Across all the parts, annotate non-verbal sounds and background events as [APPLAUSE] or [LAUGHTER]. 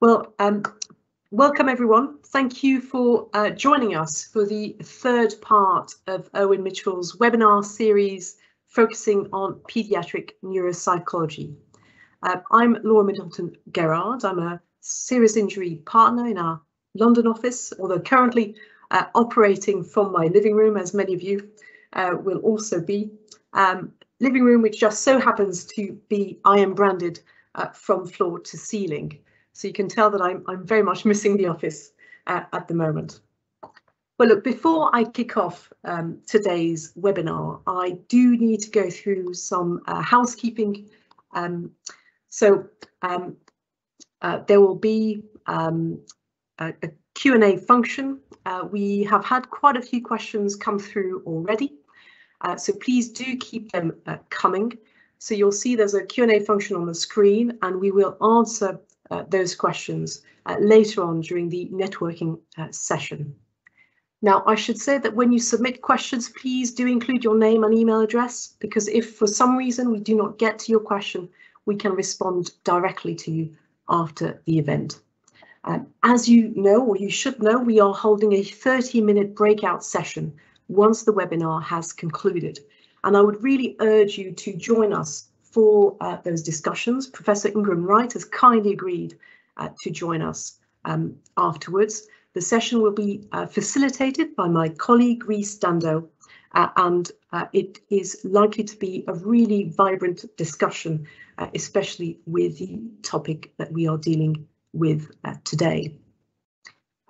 Well, um, welcome everyone. Thank you for uh, joining us for the third part of Irwin Mitchell's webinar series focusing on paediatric neuropsychology. Uh, I'm Laura Middleton Gerard. I'm a serious injury partner in our London office, although currently uh, operating from my living room, as many of you uh, will also be. Um, living room, which just so happens to be IM branded uh, from floor to ceiling. So you can tell that I'm, I'm very much [LAUGHS] missing the office uh, at the moment. Well, look, before I kick off um, today's webinar, I do need to go through some uh, housekeeping. Um, so um, uh, there will be um, a, a Q&A function. Uh, we have had quite a few questions come through already, uh, so please do keep them coming. So you'll see there's a Q&A function on the screen and we will answer uh, those questions uh, later on during the networking uh, session. Now, I should say that when you submit questions, please do include your name and email address, because if for some reason we do not get to your question, we can respond directly to you after the event. Um, as you know, or you should know, we are holding a 30 minute breakout session once the webinar has concluded. And I would really urge you to join us for uh, those discussions. Professor Ingram Wright has kindly agreed uh, to join us um, afterwards. The session will be uh, facilitated by my colleague Rhys Dando, uh, and uh, it is likely to be a really vibrant discussion, uh, especially with the topic that we are dealing with today.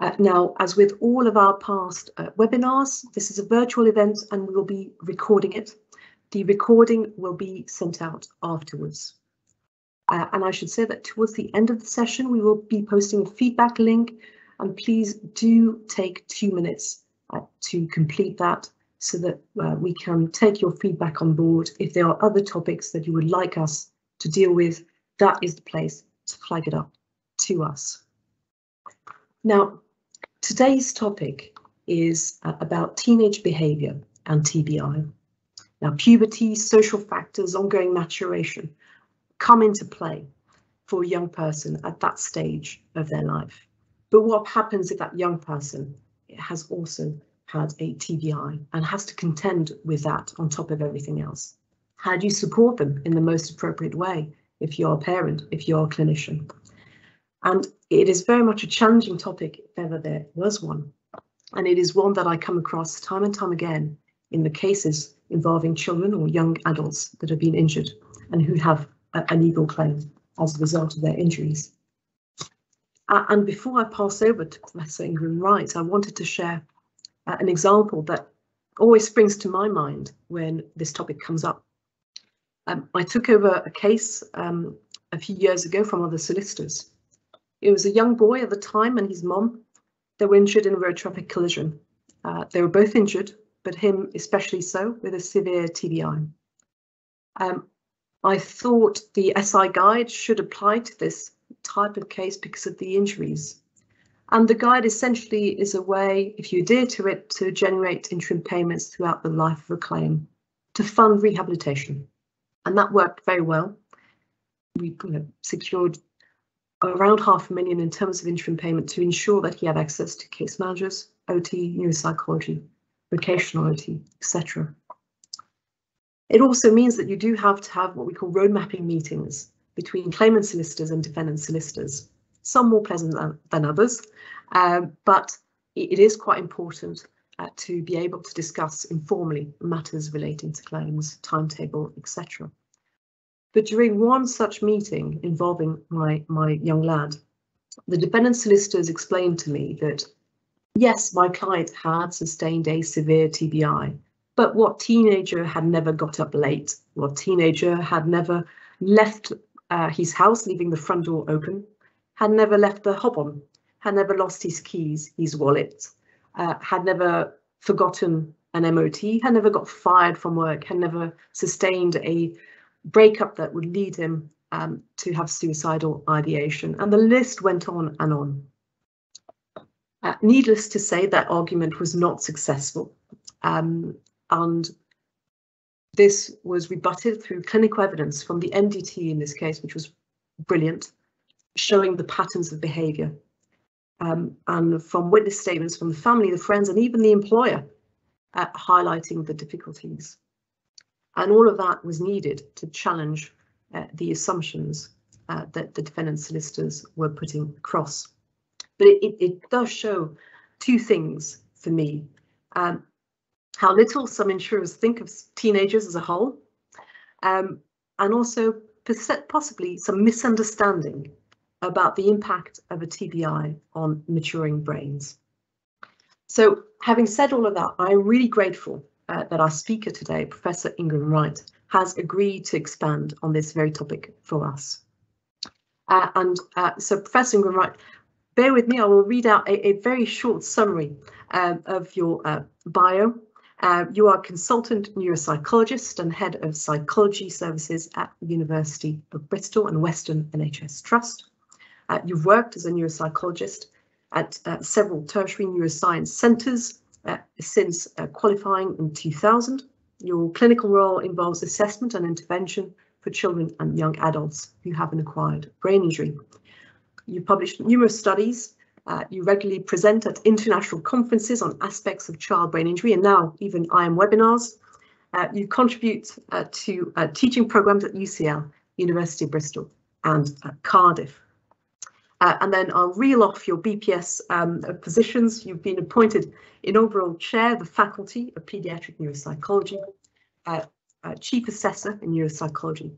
Uh, now, as with all of our past uh, webinars, this is a virtual event and we will be recording it. The recording will be sent out afterwards. Uh, and I should say that towards the end of the session, we will be posting a feedback link and please do take two minutes uh, to complete that so that uh, we can take your feedback on board. If there are other topics that you would like us to deal with, that is the place to flag it up to us. Now, Today's topic is uh, about teenage behaviour and TBI. Now, puberty, social factors, ongoing maturation come into play for a young person at that stage of their life. But what happens if that young person has also had a TBI and has to contend with that on top of everything else? How do you support them in the most appropriate way if you're a parent, if you're a clinician? And it is very much a challenging topic if ever there was one. And it is one that I come across time and time again in the cases involving children or young adults that have been injured and who have a, a legal claim as a result of their injuries. Uh, and before I pass over to Professor Ingram Wright, I wanted to share uh, an example that always springs to my mind when this topic comes up. Um, I took over a case um, a few years ago from other solicitors it was a young boy at the time and his mom. They were injured in a road traffic collision. Uh, they were both injured, but him especially so, with a severe TBI. Um, I thought the SI guide should apply to this type of case because of the injuries. And the guide essentially is a way, if you adhere to it, to generate interim payments throughout the life of a claim to fund rehabilitation. And that worked very well. We you know, secured around half a million in terms of interim payment to ensure that he had access to case managers, OT, neuropsychology, vocational OT, etc. It also means that you do have to have what we call road mapping meetings between claimant solicitors and defendant solicitors. Some more pleasant than, than others, um, but it, it is quite important uh, to be able to discuss informally matters relating to claims, timetable, etc. But during one such meeting involving my, my young lad, the defendant solicitors explained to me that, yes, my client had sustained a severe TBI, but what teenager had never got up late? What teenager had never left uh, his house, leaving the front door open, had never left the hob on, had never lost his keys, his wallet, uh, had never forgotten an MOT, had never got fired from work, had never sustained a breakup that would lead him um, to have suicidal ideation. And the list went on and on. Uh, needless to say, that argument was not successful. Um, and this was rebutted through clinical evidence from the MDT in this case, which was brilliant, showing the patterns of behaviour. Um, and from witness statements from the family, the friends, and even the employer, uh, highlighting the difficulties. And all of that was needed to challenge uh, the assumptions uh, that the defendant solicitors were putting across. But it, it, it does show two things for me. Um, how little some insurers think of teenagers as a whole, um, and also possibly some misunderstanding about the impact of a TBI on maturing brains. So having said all of that, I'm really grateful uh, that our speaker today, Professor Ingram Wright, has agreed to expand on this very topic for us. Uh, and uh, so Professor Ingram Wright, bear with me, I will read out a, a very short summary um, of your uh, bio. You are consultant neuropsychologist and head of psychology services at the University of Bristol and Weston NHS Trust. You've worked as a neuropsychologist at uh, several tertiary neuroscience centres since uh, qualifying in 2000. Your clinical role involves assessment and intervention for children and young adults who have an acquired brain injury. You published numerous studies. Uh, you regularly present at international conferences on aspects of child brain injury and now even IM webinars. Uh, you contribute uh, to teaching programs at UCL, University of Bristol and Cardiff. Uh, and then I'll reel off your BPS um, positions. You've been appointed inaugural chair of the Faculty of Paediatric Neuropsychology, uh, uh, chief assessor in neuropsychology,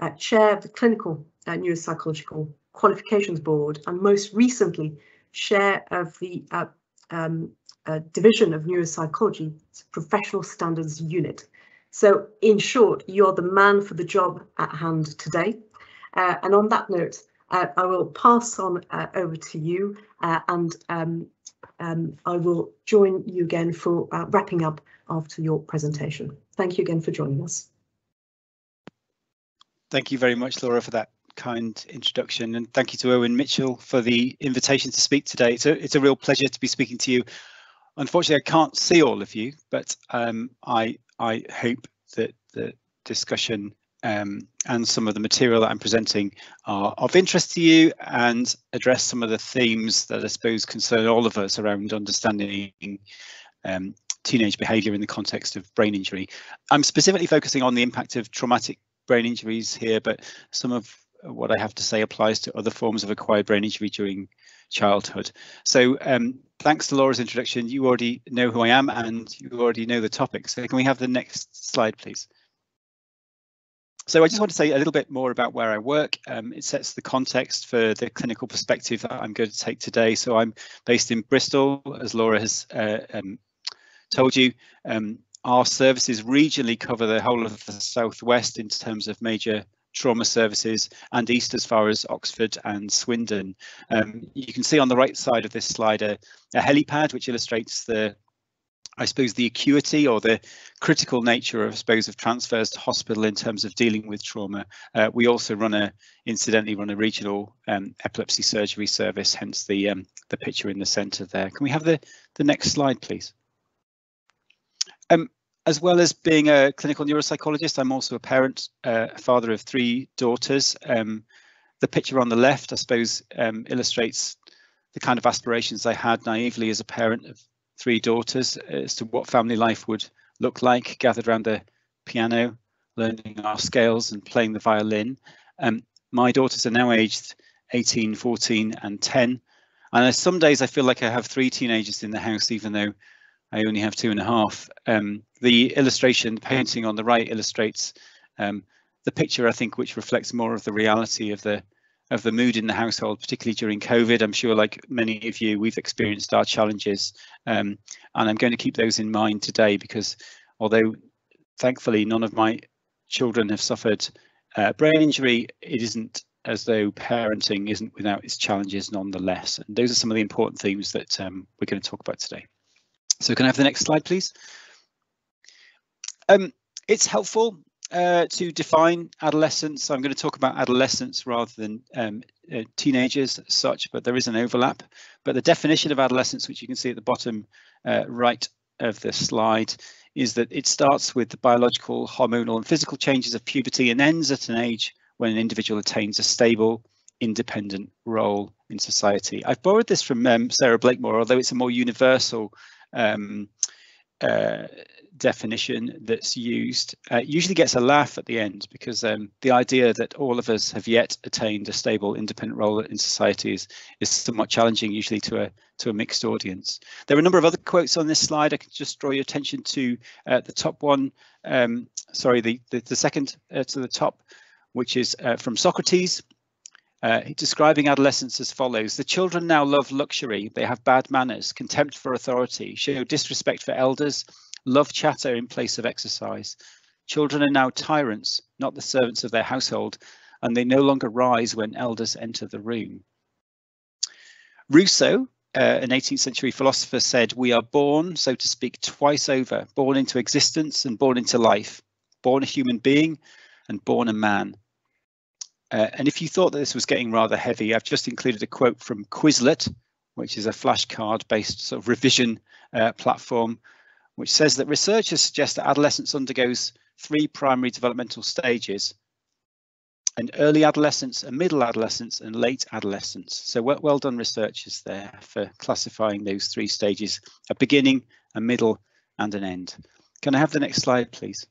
uh, chair of the Clinical uh, Neuropsychological Qualifications Board, and most recently, chair of the uh, um, Division of Neuropsychology Professional Standards Unit. So in short, you're the man for the job at hand today. and on that note, uh, I will pass on uh, over to you uh, and um, um, I will join you again for uh, wrapping up after your presentation. Thank you again for joining us. Thank you very much, Laura, for that kind introduction and thank you to Irwin Mitchell for the invitation to speak today. It's a, it's a real pleasure to be speaking to you. Unfortunately, I can't see all of you, but um, I, I hope that the discussion um, and some of the material that I'm presenting are of interest to you and address some of the themes that I suppose concern all of us around understanding um, teenage behaviour in the context of brain injury. I'm specifically focusing on the impact of traumatic brain injuries here, but some of what I have to say applies to other forms of acquired brain injury during childhood. So um, thanks to Laura's introduction, you already know who I am and you already know the topic. So can we have the next slide, please? So I just want to say a little bit more about where I work. Um, it sets the context for the clinical perspective that I'm going to take today. So I'm based in Bristol, as Laura has uh, um, told you. Um, our services regionally cover the whole of the southwest in terms of major trauma services and east as far as Oxford and Swindon. Um, you can see on the right side of this slide a, a helipad which illustrates the I suppose the acuity or the critical nature, I suppose, of transfers to hospital in terms of dealing with trauma. Uh, we also run a, incidentally, run a regional um, epilepsy surgery service, hence the um, the picture in the centre there. Can we have the the next slide, please? Um, as well as being a clinical neuropsychologist, I'm also a parent, uh, a father of three daughters. Um, the picture on the left, I suppose, um, illustrates the kind of aspirations I had naively as a parent of three daughters as to what family life would look like, gathered around the piano, learning our scales and playing the violin. Um, my daughters are now aged 18, 14 and 10. And some days I feel like I have three teenagers in the house, even though I only have two and a half. Um, the illustration, painting on the right illustrates um, the picture, I think, which reflects more of the reality of the of the mood in the household, particularly during COVID. I'm sure, like many of you, we've experienced our challenges, um, and I'm going to keep those in mind today because although thankfully none of my children have suffered uh, brain injury, it isn't as though parenting isn't without its challenges nonetheless. And those are some of the important themes that um, we're going to talk about today. So can I have the next slide, please? Um, it's helpful uh, to define adolescence. I'm going to talk about adolescence rather than um, uh, teenagers as such, but there is an overlap. But the definition of adolescence, which you can see at the bottom uh, right of the slide, is that it starts with the biological, hormonal and physical changes of puberty and ends at an age when an individual attains a stable, independent role in society. I've borrowed this from um, Sarah Blakemore, although it's a more universal um, uh, definition that's used uh, usually gets a laugh at the end because um, the idea that all of us have yet attained a stable independent role in society is, is somewhat challenging usually to a to a mixed audience. There are a number of other quotes on this slide. I can just draw your attention to uh, the top one, um, sorry, the, the, the second uh, to the top, which is uh, from Socrates, uh, describing adolescence as follows. The children now love luxury. They have bad manners, contempt for authority, show disrespect for elders, love chatter in place of exercise. Children are now tyrants, not the servants of their household, and they no longer rise when elders enter the room. Rousseau, uh, an 18th century philosopher, said, We are born, so to speak, twice over, born into existence and born into life, born a human being and born a man. Uh, and if you thought that this was getting rather heavy, I've just included a quote from Quizlet, which is a flashcard based sort of revision uh, platform which says that researchers suggest that adolescence undergoes three primary developmental stages an early adolescence, a middle adolescence and late adolescence. So well, well done researchers there for classifying those three stages, a beginning, a middle and an end. Can I have the next slide, please?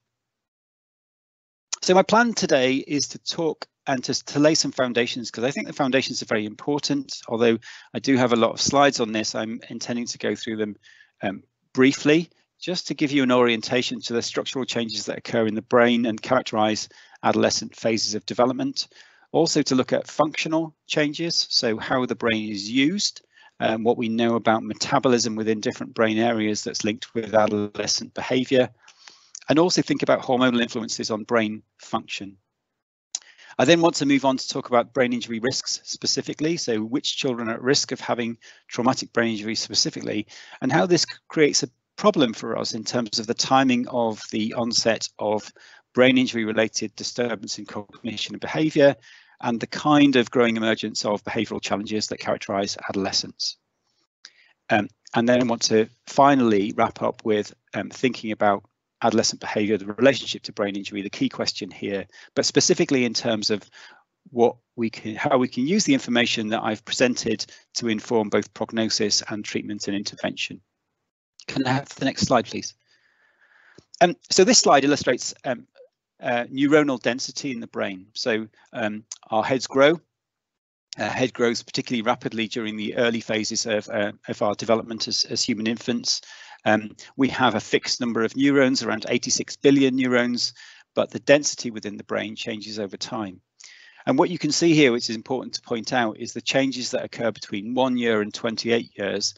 So my plan today is to talk and to, to lay some foundations because I think the foundations are very important. Although I do have a lot of slides on this, I'm intending to go through them um, briefly just to give you an orientation to the structural changes that occur in the brain and characterize adolescent phases of development. Also to look at functional changes, so how the brain is used, um, what we know about metabolism within different brain areas that's linked with adolescent behavior, and also think about hormonal influences on brain function. I then want to move on to talk about brain injury risks specifically, so which children are at risk of having traumatic brain injury specifically, and how this creates a problem for us in terms of the timing of the onset of brain injury related disturbance in cognition and behavior and the kind of growing emergence of behavioral challenges that characterize adolescence. Um, and then I want to finally wrap up with um, thinking about adolescent behavior, the relationship to brain injury, the key question here, but specifically in terms of what we can, how we can use the information that I've presented to inform both prognosis and treatment and intervention. Can I have the next slide, please? Um, so this slide illustrates um, uh, neuronal density in the brain. So um, our heads grow. Uh, head grows particularly rapidly during the early phases of, uh, of our development as, as human infants. Um, we have a fixed number of neurons, around 86 billion neurons, but the density within the brain changes over time. And what you can see here, which is important to point out, is the changes that occur between one year and 28 years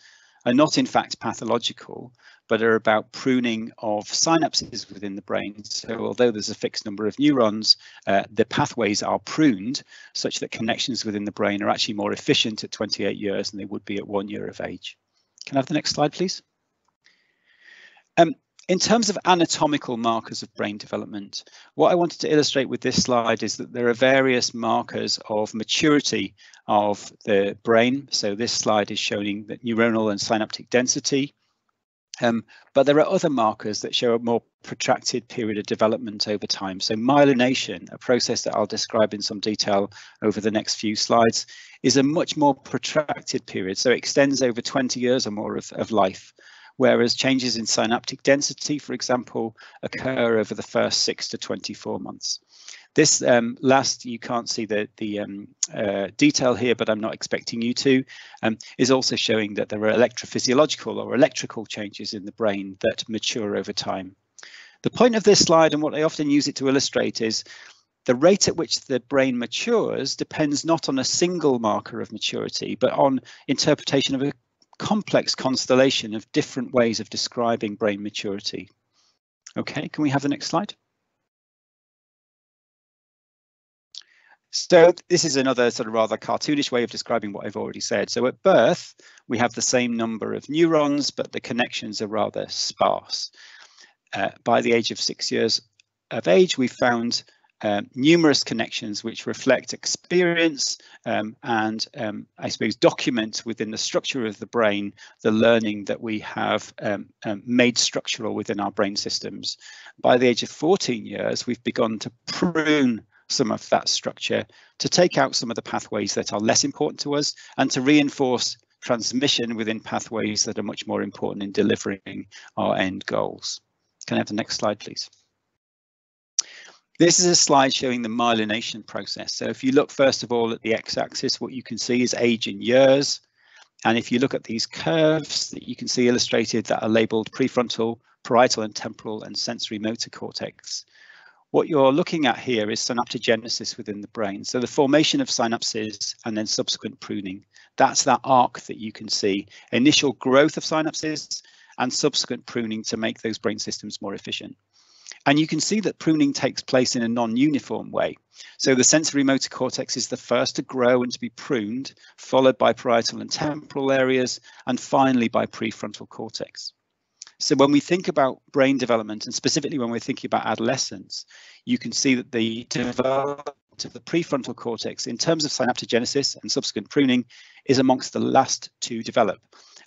are not in fact pathological, but are about pruning of synapses within the brain. So although there's a fixed number of neurons, uh, the pathways are pruned such that connections within the brain are actually more efficient at 28 years than they would be at one year of age. Can I have the next slide, please? Um, in terms of anatomical markers of brain development, what I wanted to illustrate with this slide is that there are various markers of maturity of the brain. So this slide is showing the neuronal and synaptic density. Um, but there are other markers that show a more protracted period of development over time. So myelination, a process that I'll describe in some detail over the next few slides, is a much more protracted period. So it extends over 20 years or more of, of life whereas changes in synaptic density, for example, occur over the first six to 24 months. This um, last, you can't see the, the um, uh, detail here, but I'm not expecting you to, um, is also showing that there are electrophysiological or electrical changes in the brain that mature over time. The point of this slide and what I often use it to illustrate is the rate at which the brain matures depends not on a single marker of maturity, but on interpretation of a complex constellation of different ways of describing brain maturity. Okay, can we have the next slide? So this is another sort of rather cartoonish way of describing what I've already said. So at birth, we have the same number of neurons, but the connections are rather sparse. Uh, by the age of six years of age, we found um, numerous connections which reflect experience um, and um, I suppose document within the structure of the brain the learning that we have um, um, made structural within our brain systems. By the age of 14 years, we've begun to prune some of that structure, to take out some of the pathways that are less important to us, and to reinforce transmission within pathways that are much more important in delivering our end goals. Can I have the next slide, please? This is a slide showing the myelination process. So if you look first of all at the x-axis, what you can see is age in years. And if you look at these curves that you can see illustrated that are labeled prefrontal, parietal and temporal and sensory motor cortex, what you're looking at here is synaptogenesis within the brain. So the formation of synapses and then subsequent pruning. That's that arc that you can see. Initial growth of synapses and subsequent pruning to make those brain systems more efficient. And you can see that pruning takes place in a non-uniform way. So the sensory motor cortex is the first to grow and to be pruned, followed by parietal and temporal areas, and finally by prefrontal cortex. So when we think about brain development, and specifically when we're thinking about adolescence, you can see that the development of the prefrontal cortex in terms of synaptogenesis and subsequent pruning is amongst the last to develop.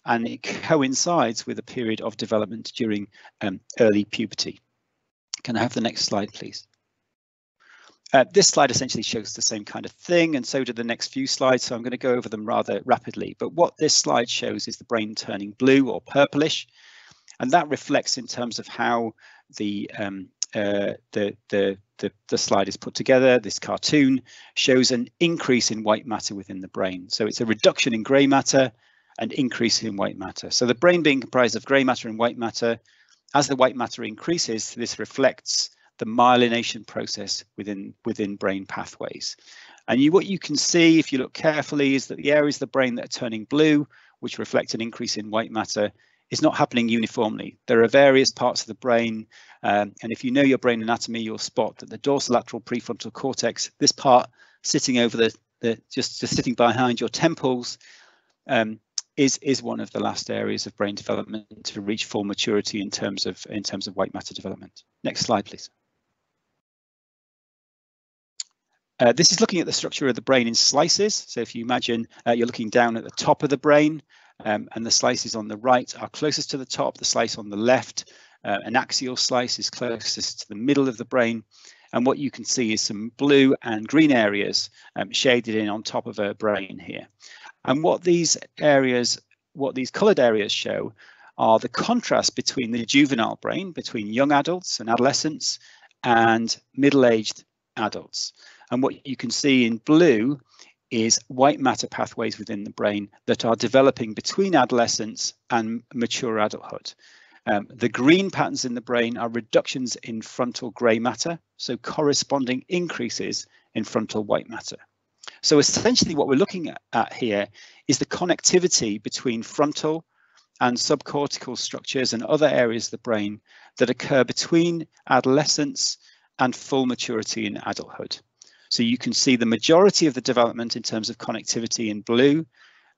And it coincides with a period of development during um, early puberty. Can I have the next slide, please? Uh, this slide essentially shows the same kind of thing, and so do the next few slides, so I'm going to go over them rather rapidly. But what this slide shows is the brain turning blue or purplish, and that reflects in terms of how the um, uh, the, the, the, the slide is put together. This cartoon shows an increase in white matter within the brain. So it's a reduction in grey matter and increase in white matter. So the brain being comprised of grey matter and white matter as the white matter increases, this reflects the myelination process within within brain pathways. And you, what you can see if you look carefully is that the areas of the brain that are turning blue, which reflect an increase in white matter, is not happening uniformly. There are various parts of the brain, um, and if you know your brain anatomy, you'll spot that the dorsolateral prefrontal cortex, this part sitting over the, the just, just sitting behind your temples, um, is is one of the last areas of brain development to reach full maturity in terms of in terms of white matter development. Next slide, please. Uh, this is looking at the structure of the brain in slices. So if you imagine uh, you're looking down at the top of the brain um, and the slices on the right are closest to the top, the slice on the left, uh, an axial slice is closest to the middle of the brain. And what you can see is some blue and green areas um, shaded in on top of a brain here. And what these areas, what these coloured areas show are the contrast between the juvenile brain, between young adults and adolescents and middle-aged adults. And what you can see in blue is white matter pathways within the brain that are developing between adolescence and mature adulthood. Um, the green patterns in the brain are reductions in frontal grey matter, so corresponding increases in frontal white matter. So essentially what we're looking at, here is the connectivity between frontal and subcortical structures and other areas of the brain that occur between adolescence and full maturity in adulthood. So you can see the majority of the development in terms of connectivity in blue,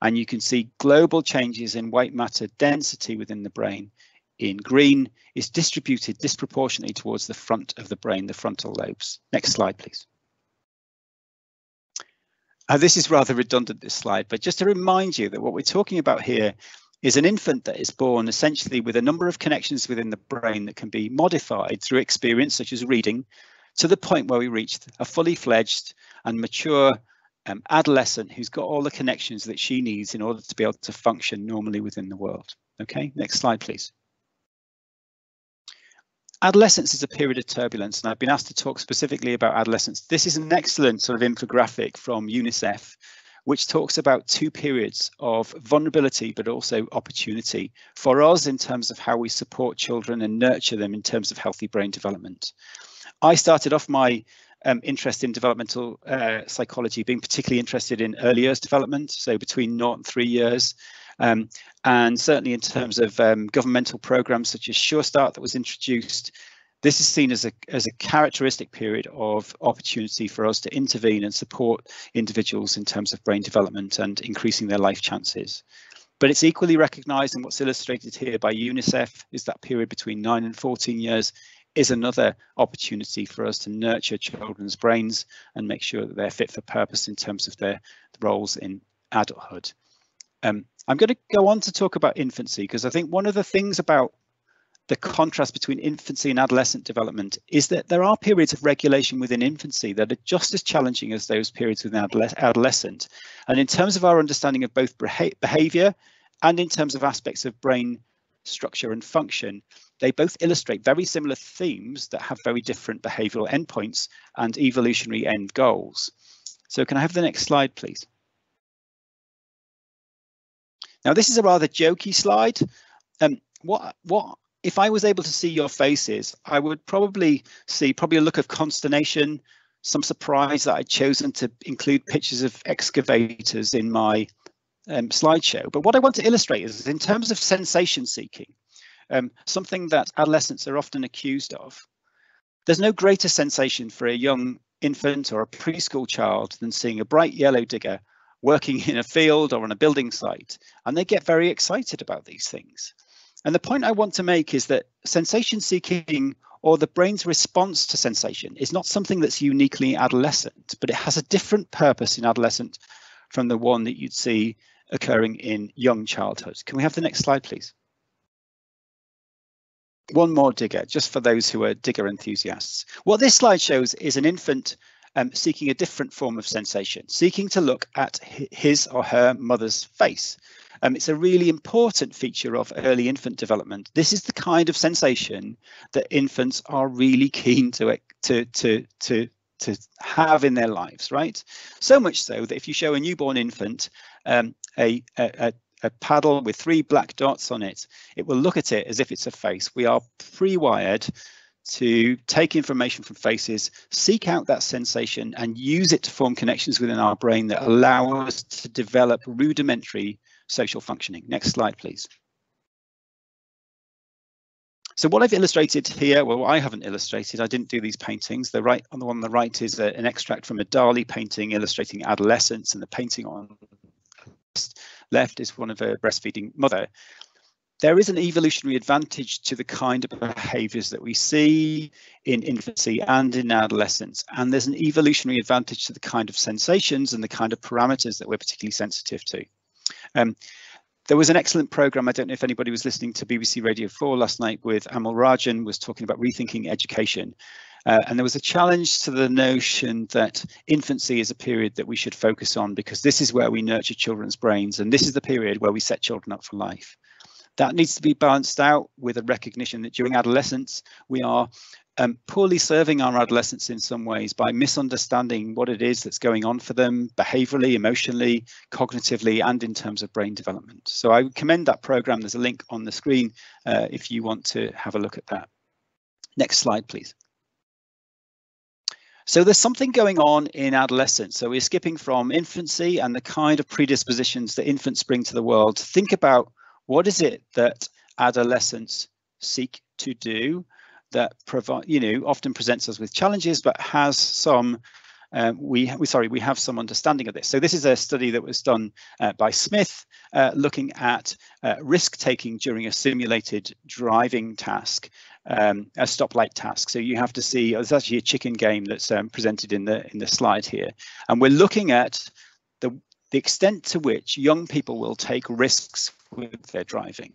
and you can see global changes in white matter density within the brain in green is distributed disproportionately towards the front of the brain, the frontal lobes. Next slide, please. Uh, this is rather redundant, this slide, but just to remind you that what we're talking about here is an infant that is born essentially with a number of connections within the brain that can be modified through experience, such as reading, to the point where we reach a fully fledged and mature um, adolescent who's got all the connections that she needs in order to be able to function normally within the world. Okay, next slide, please. Adolescence is a period of turbulence, and I've been asked to talk specifically about adolescence. This is an excellent sort of infographic from UNICEF, which talks about two periods of vulnerability, but also opportunity for us in terms of how we support children and nurture them in terms of healthy brain development. I started off my um, interest in developmental uh, psychology being particularly interested in early years development, so between 0 and 3 years, um, and certainly in terms of um, governmental programs such as Sure Start that was introduced, this is seen as a, as a characteristic period of opportunity for us to intervene and support individuals in terms of brain development and increasing their life chances. But it's equally recognised and what's illustrated here by UNICEF is that period between 9 and 14 years is another opportunity for us to nurture children's brains and make sure that they're fit for purpose in terms of their roles in adulthood. Um, I'm going to go on to talk about infancy because I think one of the things about the contrast between infancy and adolescent development is that there are periods of regulation within infancy that are just as challenging as those periods within adolescent. And in terms of our understanding of both behavior and in terms of aspects of brain structure and function, they both illustrate very similar themes that have very different behavioral endpoints and evolutionary end goals. So can I have the next slide, please? Now, this is a rather jokey slide. Um, what, what if I was able to see your faces, I would probably see probably a look of consternation, some surprise that I'd chosen to include pictures of excavators in my um, slideshow. But what I want to illustrate is in terms of sensation seeking, um, something that adolescents are often accused of. There's no greater sensation for a young infant or a preschool child than seeing a bright yellow digger working in a field or on a building site, and they get very excited about these things. And the point I want to make is that sensation seeking or the brain's response to sensation is not something that's uniquely adolescent, but it has a different purpose in adolescent from the one that you'd see occurring in young childhood. Can we have the next slide, please? One more digger, just for those who are digger enthusiasts. What this slide shows is an infant um, seeking a different form of sensation, seeking to look at his or her mother's face. Um, it's a really important feature of early infant development. This is the kind of sensation that infants are really keen to to to to to have in their lives, right? So much so that if you show a newborn infant um, a, a, a paddle with three black dots on it, it will look at it as if it's a face. We are pre-wired to take information from faces, seek out that sensation and use it to form connections within our brain that allow us to develop rudimentary social functioning. Next slide, please. So what I've illustrated here, well, I haven't illustrated, I didn't do these paintings. The right on the one on the right is a, an extract from a Dali painting illustrating adolescence and the painting on left is one of a breastfeeding mother. There is an evolutionary advantage to the kind of behaviors that we see in infancy and in adolescence. And there's an evolutionary advantage to the kind of sensations and the kind of parameters that we're particularly sensitive to. Um, there was an excellent program. I don't know if anybody was listening to BBC Radio 4 last night with Amol Rajan was talking about rethinking education. Uh, and there was a challenge to the notion that infancy is a period that we should focus on because this is where we nurture children's brains and this is the period where we set children up for life. That needs to be balanced out with a recognition that during adolescence, we are um, poorly serving our adolescents in some ways by misunderstanding what it is that's going on for them behaviorally, emotionally, cognitively, and in terms of brain development. So I commend that program. There's a link on the screen uh, if you want to have a look at that. Next slide, please. So there's something going on in adolescence. So we're skipping from infancy and the kind of predispositions that infants bring to the world. Think about what is it that adolescents seek to do that provide, you know, often presents us with challenges, but has some um, we, we sorry we have some understanding of this. So this is a study that was done uh, by Smith, uh, looking at uh, risk taking during a simulated driving task, um, a stoplight task. So you have to see it's actually a chicken game that's um, presented in the in the slide here, and we're looking at the the extent to which young people will take risks with their driving.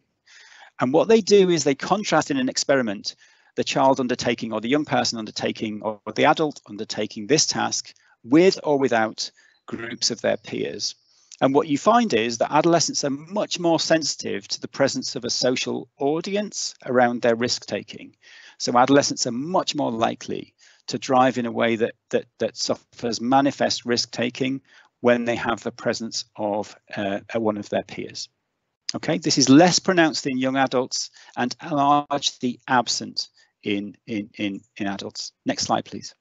And what they do is they contrast in an experiment the child undertaking or the young person undertaking or the adult undertaking this task with or without groups of their peers. And what you find is that adolescents are much more sensitive to the presence of a social audience around their risk taking. So adolescents are much more likely to drive in a way that that that suffers manifest risk taking when they have the presence of uh, one of their peers. Okay, this is less pronounced in young adults and largely absent in, in, in, in adults. Next slide, please.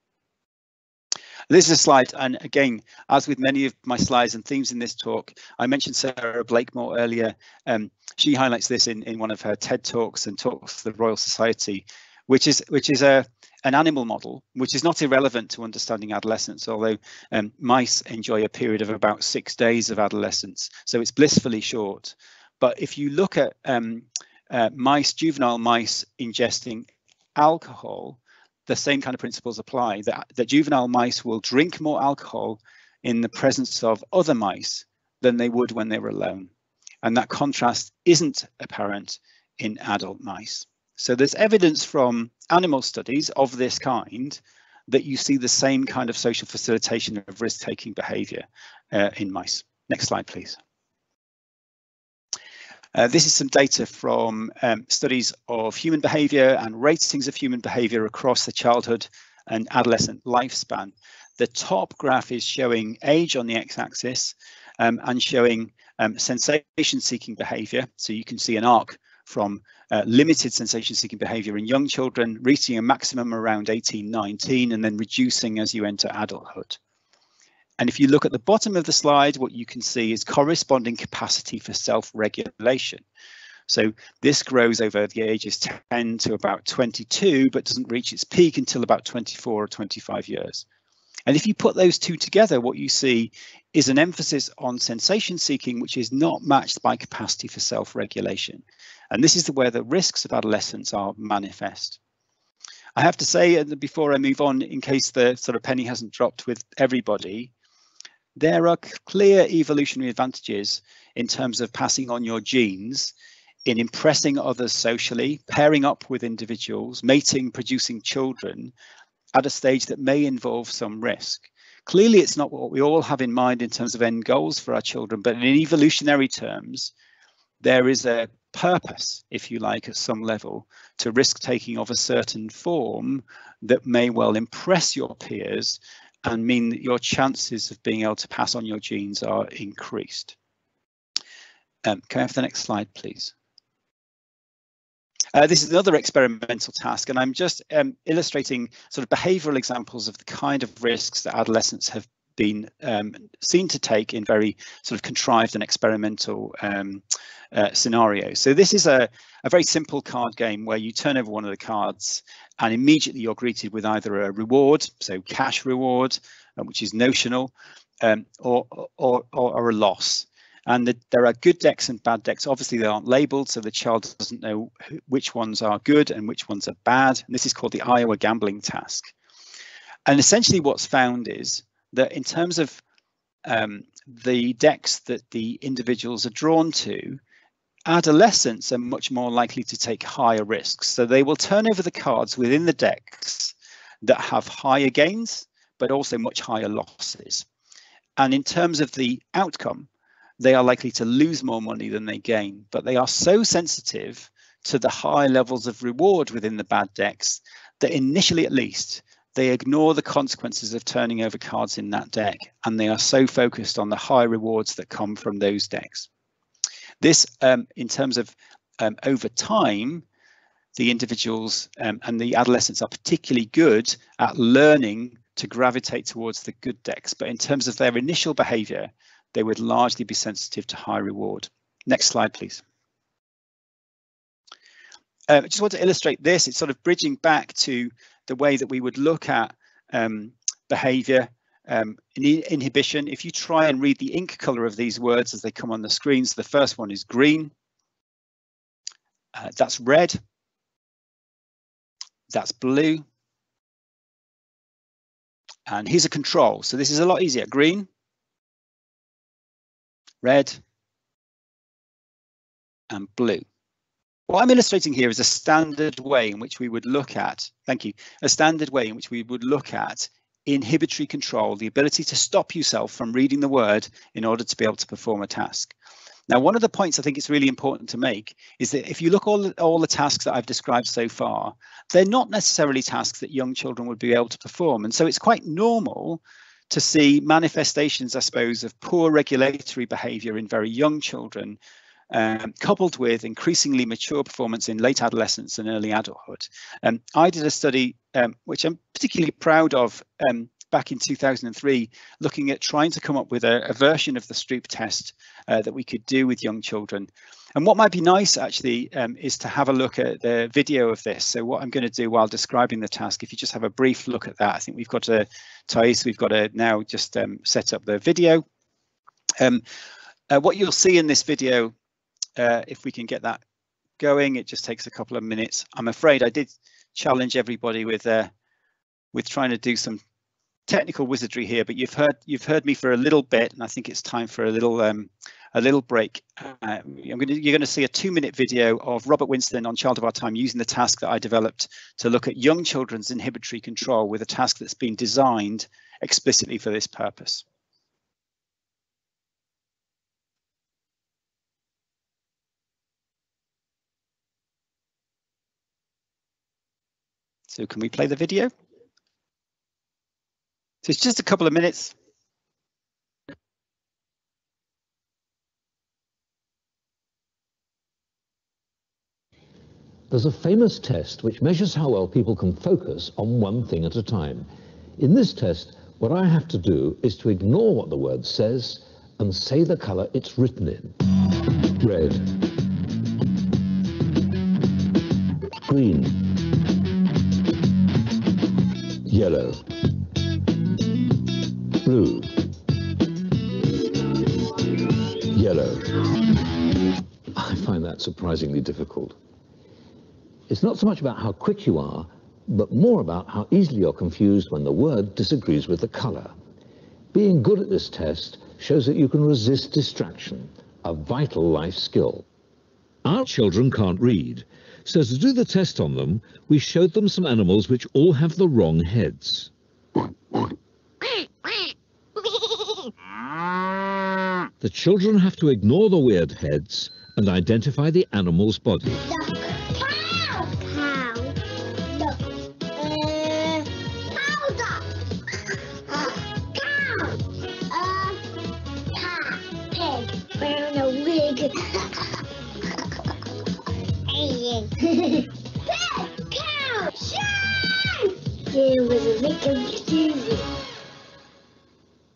This is a slide, and again, as with many of my slides and themes in this talk, I mentioned Sarah Blakemore earlier. Um, she highlights this in, in one of her TED talks and talks to the Royal Society, which is which is a an animal model, which is not irrelevant to understanding adolescence, although um, mice enjoy a period of about six days of adolescence, so it's blissfully short. But if you look at um, uh, mice, juvenile mice ingesting alcohol, the same kind of principles apply that, that juvenile mice will drink more alcohol in the presence of other mice than they would when they were alone. And that contrast isn't apparent in adult mice. So there's evidence from animal studies of this kind that you see the same kind of social facilitation of risk-taking behaviour uh, in mice. Next slide, please. Uh, this is some data from um, studies of human behaviour and ratings of human behaviour across the childhood and adolescent lifespan. The top graph is showing age on the x-axis um, and showing um, sensation-seeking behaviour. So you can see an arc from uh, limited sensation-seeking behaviour in young children, reaching a maximum around 18, 19, and then reducing as you enter adulthood. And if you look at the bottom of the slide, what you can see is corresponding capacity for self-regulation. So this grows over the ages 10 to about 22, but doesn't reach its peak until about 24 or 25 years. And if you put those two together, what you see is an emphasis on sensation seeking, which is not matched by capacity for self-regulation. And this is where the risks of adolescence are manifest. I have to say before I move on, in case the sort of penny hasn't dropped with everybody, there are clear evolutionary advantages in terms of passing on your genes in impressing others socially, pairing up with individuals, mating, producing children at a stage that may involve some risk. Clearly, it's not what we all have in mind in terms of end goals for our children, but in evolutionary terms, there is a purpose, if you like, at some level to risk taking of a certain form that may well impress your peers and mean that your chances of being able to pass on your genes are increased. Um, can I have the next slide, please? Uh, this is another experimental task, and I'm just um, illustrating sort of behavioural examples of the kind of risks that adolescents have been um, seen to take in very sort of contrived and experimental um, uh, scenarios. So this is a, a very simple card game where you turn over one of the cards and immediately you're greeted with either a reward, so cash reward, uh, which is notional, um, or, or, or, a loss. And the, there are good decks and bad decks. Obviously, they aren't labeled, so the child doesn't know which ones are good and which ones are bad. And this is called the Iowa gambling task. And essentially what's found is that in terms of um, the decks that the individuals are drawn to, adolescents are much more likely to take higher risks. So they will turn over the cards within the decks that have higher gains, but also much higher losses. And in terms of the outcome, they are likely to lose more money than they gain, but they are so sensitive to the high levels of reward within the bad decks that initially at least they ignore the consequences of turning over cards in that deck and they are so focused on the high rewards that come from those decks. This, um, in terms of um, over time, the individuals um, and the adolescents are particularly good at learning to gravitate towards the good decks. But in terms of their initial behavior, they would largely be sensitive to high reward. Next slide, please. Uh, I just want to illustrate this. It's sort of bridging back to the way that we would look at um, behavior um, in inhibition, if you try and read the ink color of these words as they come on the screens, the first one is green. Uh, that's red. That's blue. And here's a control. So this is a lot easier. Green, red, and blue. What I'm illustrating here is a standard way in which we would look at, thank you, a standard way in which we would look at inhibitory control, the ability to stop yourself from reading the word in order to be able to perform a task. Now, one of the points I think it's really important to make is that if you look all all the tasks that I've described so far, they're not necessarily tasks that young children would be able to perform. And so it's quite normal to see manifestations, I suppose, of poor regulatory behavior in very young children um, coupled with increasingly mature performance in late adolescence and early adulthood. Um, I did a study, um, which I'm particularly proud of, um, back in 2003, looking at trying to come up with a, a version of the Stroop test uh, that we could do with young children. And what might be nice actually um, is to have a look at the video of this. So what I'm going to do while describing the task, if you just have a brief look at that, I think we've got a, Thais, we've got to now just um, set up the video. Um, uh, what you'll see in this video uh, if we can get that going. It just takes a couple of minutes. I'm afraid I did challenge everybody with uh, with trying to do some technical wizardry here, but you've heard you've heard me for a little bit, and I think it's time for a little um, a little break. Uh, you're going to see a two-minute video of Robert Winston on Child of Our Time using the task that I developed to look at young children's inhibitory control with a task that's been designed explicitly for this purpose. So can we play the video? So it's just a couple of minutes. There's a famous test which measures how well people can focus on one thing at a time. In this test, what I have to do is to ignore what the word says and say the colour it's written in. Red. Green yellow, blue, yellow. I find that surprisingly difficult. It's not so much about how quick you are, but more about how easily you're confused when the word disagrees with the colour. Being good at this test shows that you can resist distraction, a vital life skill. Our children can't read, so to do the test on them, we showed them some animals which all have the wrong heads. The children have to ignore the weird heads and identify the animal's body.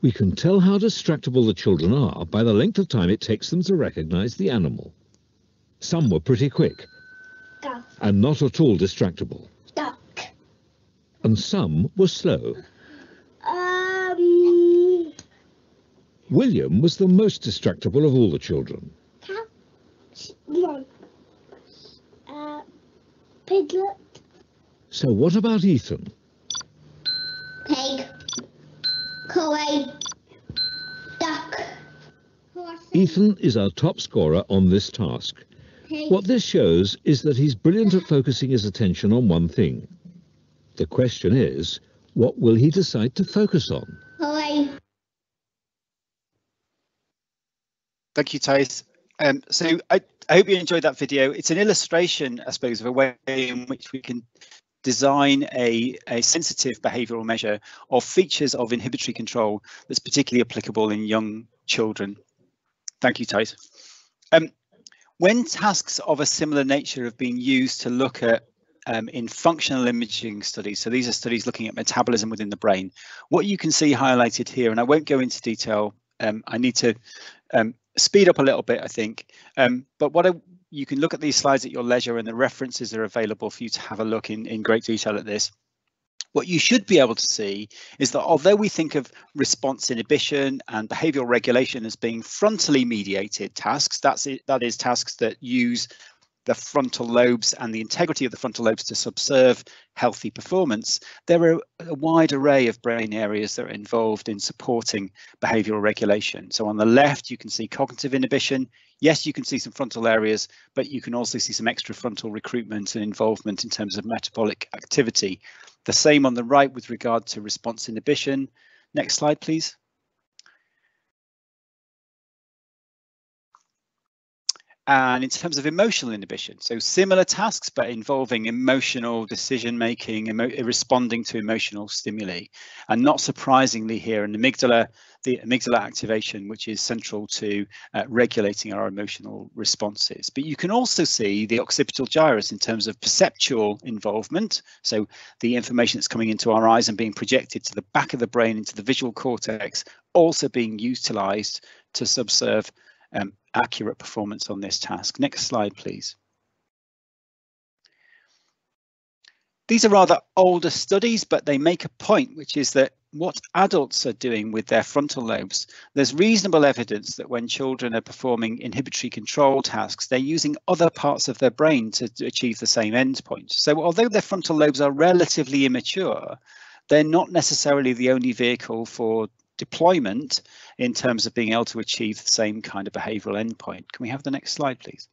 We can tell how distractible the children are by the length of time it takes them to recognize the animal. Some were pretty quick Duck. and not at all distractible. Duck. And some were slow. Um... William was the most distractible of all the children. Cow. Uh, piglet. So what about Ethan? Pig. Koi. Duck. Ethan is our top scorer on this task. What this shows is that he's brilliant at focusing his attention on one thing. The question is, what will he decide to focus on? Koi. Thank you, Thais. Um, so I, I hope you enjoyed that video. It's an illustration, I suppose, of a way in which we can design a, a sensitive behavioural measure of features of inhibitory control that's particularly applicable in young children. Thank you, Thais. Um, when tasks of a similar nature have been used to look at um, in functional imaging studies, so these are studies looking at metabolism within the brain, what you can see highlighted here, and I won't go into detail, um, I need to um, speed up a little bit, I think, um, but what I you can look at these slides at your leisure and the references are available for you to have a look in, in great detail at this. What you should be able to see is that although we think of response inhibition and behavioral regulation as being frontally mediated tasks, that's it, that is tasks that use the frontal lobes and the integrity of the frontal lobes to subserve healthy performance, there are a wide array of brain areas that are involved in supporting behavioral regulation. So on the left, you can see cognitive inhibition. Yes, you can see some frontal areas, but you can also see some extra frontal recruitment and involvement in terms of metabolic activity. The same on the right with regard to response inhibition. Next slide, please. And in terms of emotional inhibition so similar tasks but involving emotional decision making emo responding to emotional stimuli. And not surprisingly here in the amygdala the amygdala activation which is central to uh, regulating our emotional responses. But you can also see the occipital gyrus in terms of perceptual involvement. So the information that's coming into our eyes and being projected to the back of the brain into the visual cortex also being utilized to subserve um, accurate performance on this task. Next slide, please. These are rather older studies, but they make a point, which is that what adults are doing with their frontal lobes, there's reasonable evidence that when children are performing inhibitory control tasks, they're using other parts of their brain to achieve the same endpoint. So although their frontal lobes are relatively immature, they're not necessarily the only vehicle for deployment in terms of being able to achieve the same kind of behavioral endpoint. Can we have the next slide, please?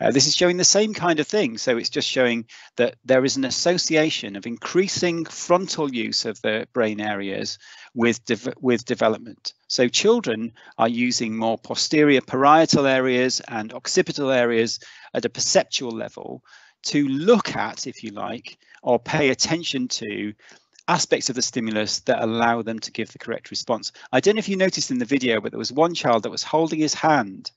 Uh, this is showing the same kind of thing. So it's just showing that there is an association of increasing frontal use of the brain areas with, de with development. So children are using more posterior parietal areas and occipital areas at a perceptual level to look at, if you like, or pay attention to aspects of the stimulus that allow them to give the correct response. I don't know if you noticed in the video, but there was one child that was holding his hand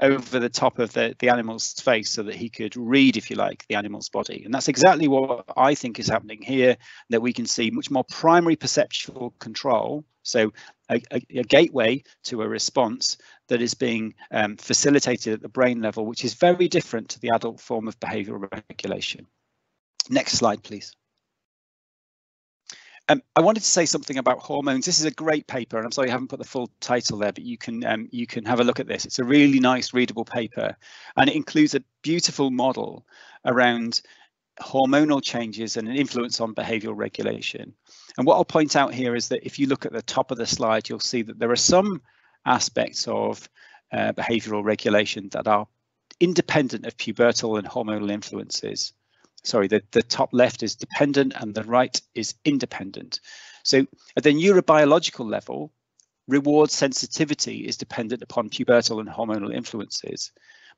over the top of the, the animal's face so that he could read, if you like, the animal's body. And that's exactly what I think is happening here, that we can see much more primary perceptual control. So a, a, a gateway to a response that is being um, facilitated at the brain level, which is very different to the adult form of behavioral regulation. Next slide, please. Um, I wanted to say something about hormones. This is a great paper, and I'm sorry I haven't put the full title there, but you can um, you can have a look at this. It's a really nice readable paper, and it includes a beautiful model around hormonal changes and an influence on behavioral regulation. And what I'll point out here is that if you look at the top of the slide, you'll see that there are some aspects of uh, behavioral regulation that are independent of pubertal and hormonal influences sorry, the, the top left is dependent and the right is independent. So at the neurobiological level, reward sensitivity is dependent upon pubertal and hormonal influences,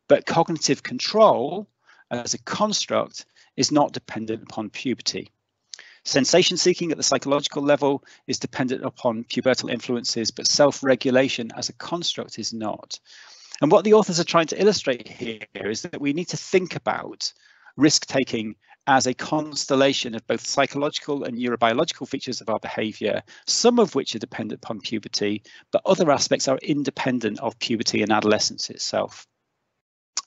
but cognitive control as a construct is not dependent upon puberty. Sensation seeking at the psychological level is dependent upon pubertal influences, but self-regulation as a construct is not. And what the authors are trying to illustrate here is that we need to think about risk taking as a constellation of both psychological and neurobiological features of our behavior, some of which are dependent upon puberty, but other aspects are independent of puberty and adolescence itself.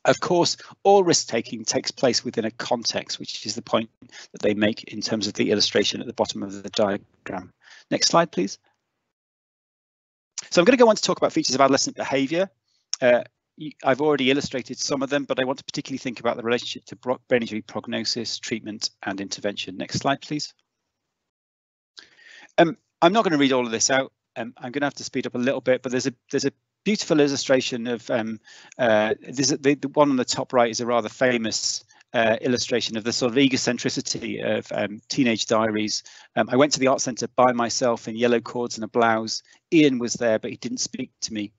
Of course, all risk taking takes place within a context, which is the point that they make in terms of the illustration at the bottom of the diagram. Next slide, please. So I'm going to go on to talk about features of adolescent behavior. Uh, I've already illustrated some of them, but I want to particularly think about the relationship to brain injury prognosis, treatment and intervention. Next slide, please. Um, I'm not going to read all of this out. Um, I'm going to have to speed up a little bit, but there's a there's a beautiful illustration of um, uh, this, the, the one on the top right is a rather famous uh, illustration of the sort of egocentricity of um, teenage diaries. Um, I went to the art centre by myself in yellow cords and a blouse. Ian was there, but he didn't speak to me.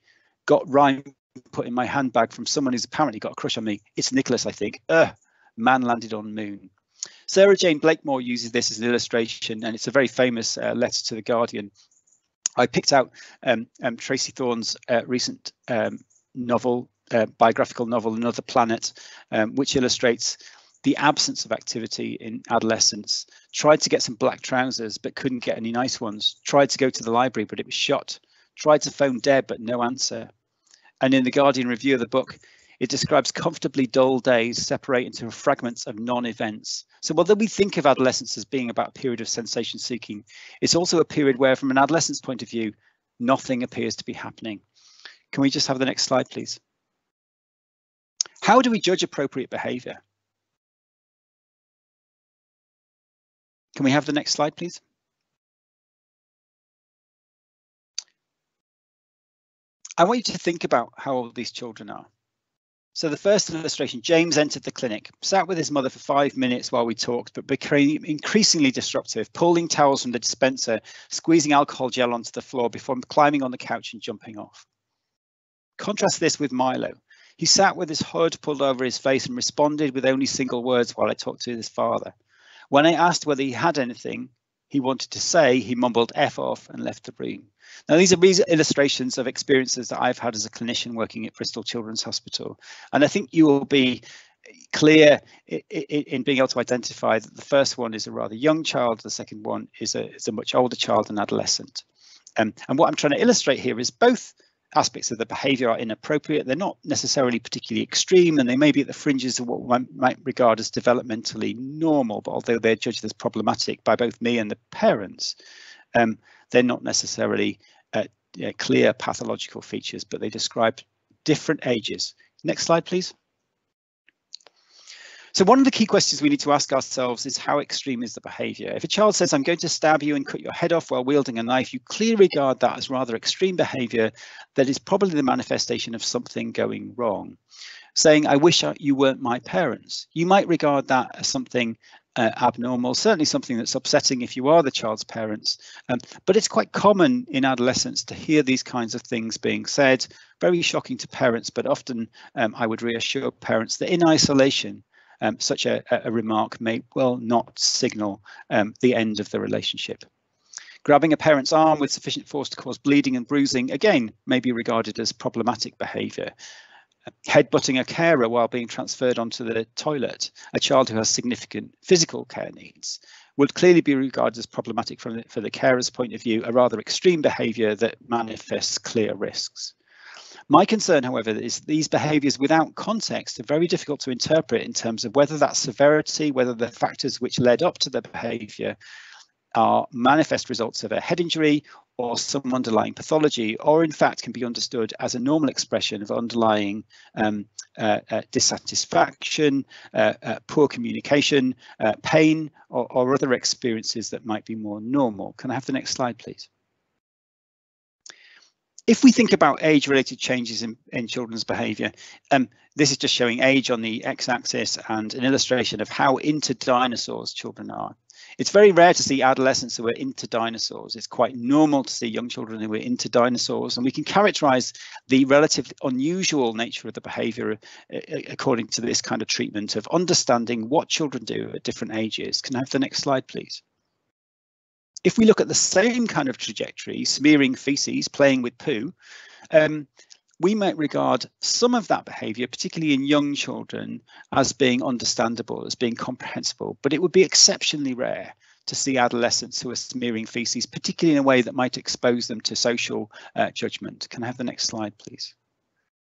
Got rhyme put in my handbag from someone who's apparently got a crush on me. It's Nicholas, I think. Ugh, man landed on moon. Sarah-Jayne Blakemore uses this as an illustration, and it's a very famous uh, letter to the Guardian. I picked out um, um, Tracey Thorn's uh, recent um, novel, uh, biographical novel, Another Planet, um, which illustrates the absence of activity in adolescence. Tried to get some black trousers, but couldn't get any nice ones. Tried to go to the library, but it was shut. Tried to phone Deb, but no answer. And in the Guardian review of the book, it describes comfortably dull days separate into fragments of non-events. So although we think of adolescence as being about a period of sensation seeking, it's also a period where from an adolescent's point of view, nothing appears to be happening. Can we just have the next slide, please? How do we judge appropriate behavior? Can we have the next slide, please? I want you to think about how old these children are. So the first illustration, James entered the clinic, sat with his mother for five minutes while we talked, but became increasingly disruptive, pulling towels from the dispenser, squeezing alcohol gel onto the floor before climbing on the couch and jumping off. Contrast this with Milo. He sat with his hood pulled over his face and responded with only single words while I talked to his father. When I asked whether he had anything he wanted to say, he mumbled F off and left the room. Now, these are illustrations of experiences that I've had as a clinician working at Bristol Children's Hospital. And I think you will be clear in being able to identify that the first one is a rather young child, the second one is a, is a much older child, an adolescent. Um, and what I'm trying to illustrate here is both aspects of the behavior are inappropriate. They're not necessarily particularly extreme, and they may be at the fringes of what one might regard as developmentally normal, but although they're judged as problematic by both me and the parents, um, they're not necessarily uh, clear pathological features, but they describe different ages. Next slide, please. So one of the key questions we need to ask ourselves is how extreme is the behaviour? If a child says, I'm going to stab you and cut your head off while wielding a knife, you clearly regard that as rather extreme behaviour that is probably the manifestation of something going wrong. Saying, I wish you weren't my parents, you might regard that as something uh, abnormal, certainly something that's upsetting if you are the child's parents. Um, but it's quite common in adolescence to hear these kinds of things being said, very shocking to parents, but often um, I would reassure parents that in isolation, um, such a, a, remark may well not signal um, the end of the relationship. Grabbing a parent's arm with sufficient force to cause bleeding and bruising, again, may be regarded as problematic behaviour. Headbutting a carer while being transferred onto the toilet, a child who has significant physical care needs, would clearly be regarded as problematic from the, for the carer's point of view, a rather extreme behaviour that manifests clear risks. My concern, however, is these behaviours without context are very difficult to interpret in terms of whether that severity, whether the factors which led up to the behaviour are manifest results of a head injury or some underlying pathology, or in fact can be understood as a normal expression of underlying um, uh, uh, dissatisfaction, uh, uh poor communication, uh, pain, or, or other experiences that might be more normal. Can I have the next slide, please? if we think about age-related changes in, in children's behaviour, um, this is just showing age on the x-axis and an illustration of how into dinosaurs children are. It's very rare to see adolescents who are into dinosaurs. It's quite normal to see young children who are into dinosaurs, and we can characterize the relatively unusual nature of the behavior uh, uh, according to this kind of treatment of understanding what children do at different ages. Can I have the next slide, please? if we look at the same kind of trajectory, smearing feces, playing with poo, um, we might regard some of that behaviour, particularly in young children, as being understandable, as being comprehensible, but it would be exceptionally rare to see adolescents who are smearing feces, particularly in a way that might expose them to social uh, judgment. Can I have the next slide, please?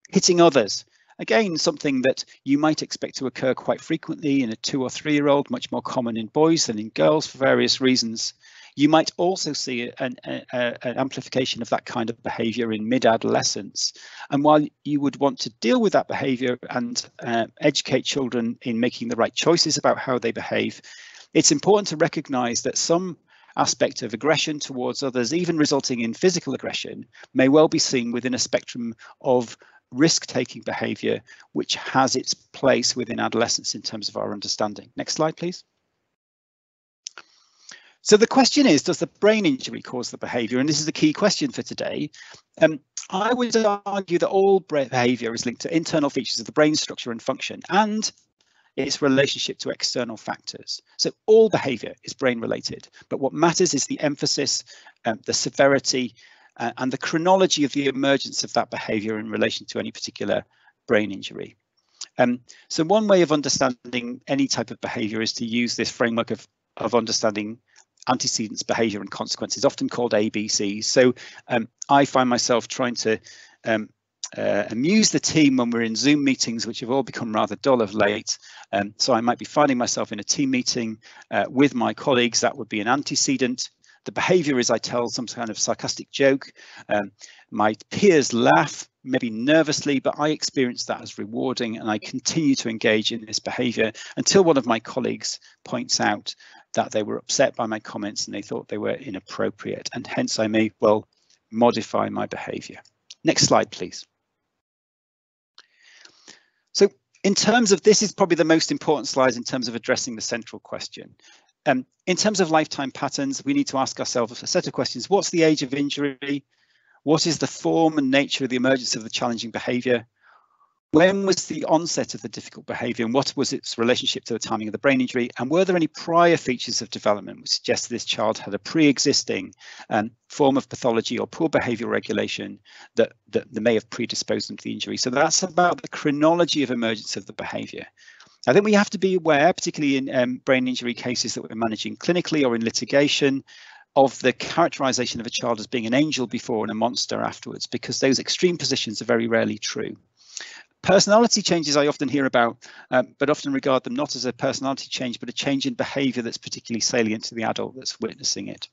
Hitting others. Again, something that you might expect to occur quite frequently in a two or three year old, much more common in boys than in girls for various reasons. You might also see an, a, an amplification of that kind of behaviour in mid-adolescence. And while you would want to deal with that behaviour and uh, educate children in making the right choices about how they behave, it's important to recognise that some aspect of aggression towards others, even resulting in physical aggression, may well be seen within a spectrum of risk-taking behaviour, which has its place within adolescence in terms of our understanding. Next slide, please. So the question is, does the brain injury cause the behaviour? And this is the key question for today. Um, I would argue that all behaviour is linked to internal features of the brain structure and function and its relationship to external factors. So all behaviour is brain related, but what matters is the emphasis, um, the severity uh, and the chronology of the emergence of that behaviour in relation to any particular brain injury. Um, so one way of understanding any type of behaviour is to use this framework of, of understanding antecedents, behavior and consequences, often called ABCs. So um, I find myself trying to um, uh, amuse the team when we're in Zoom meetings, which have all become rather dull of late. Um, so I might be finding myself in a team meeting uh, with my colleagues. That would be an antecedent. The behavior is I tell some kind of sarcastic joke. Um, my peers laugh, maybe nervously, but I experience that as rewarding and I continue to engage in this behavior until one of my colleagues points out that they were upset by my comments and they thought they were inappropriate and hence I may well modify my behavior. Next slide, please. So in terms of this is probably the most important slide in terms of addressing the central question. Um, in terms of lifetime patterns, we need to ask ourselves a set of questions. What's the age of injury? What is the form and nature of the emergence of the challenging behaviour? When was the onset of the difficult behaviour and what was its relationship to the timing of the brain injury? And were there any prior features of development which suggest this child had a pre-existing um, form of pathology or poor behavioural regulation that, that, that may have predisposed them to the injury? So that's about the chronology of emergence of the behaviour. I think we have to be aware, particularly in um, brain injury cases that we're managing clinically or in litigation, of the characterization of a child as being an angel before and a monster afterwards, because those extreme positions are very rarely true. Personality changes I often hear about, um, but often regard them not as a personality change, but a change in behaviour that's particularly salient to the adult that's witnessing it.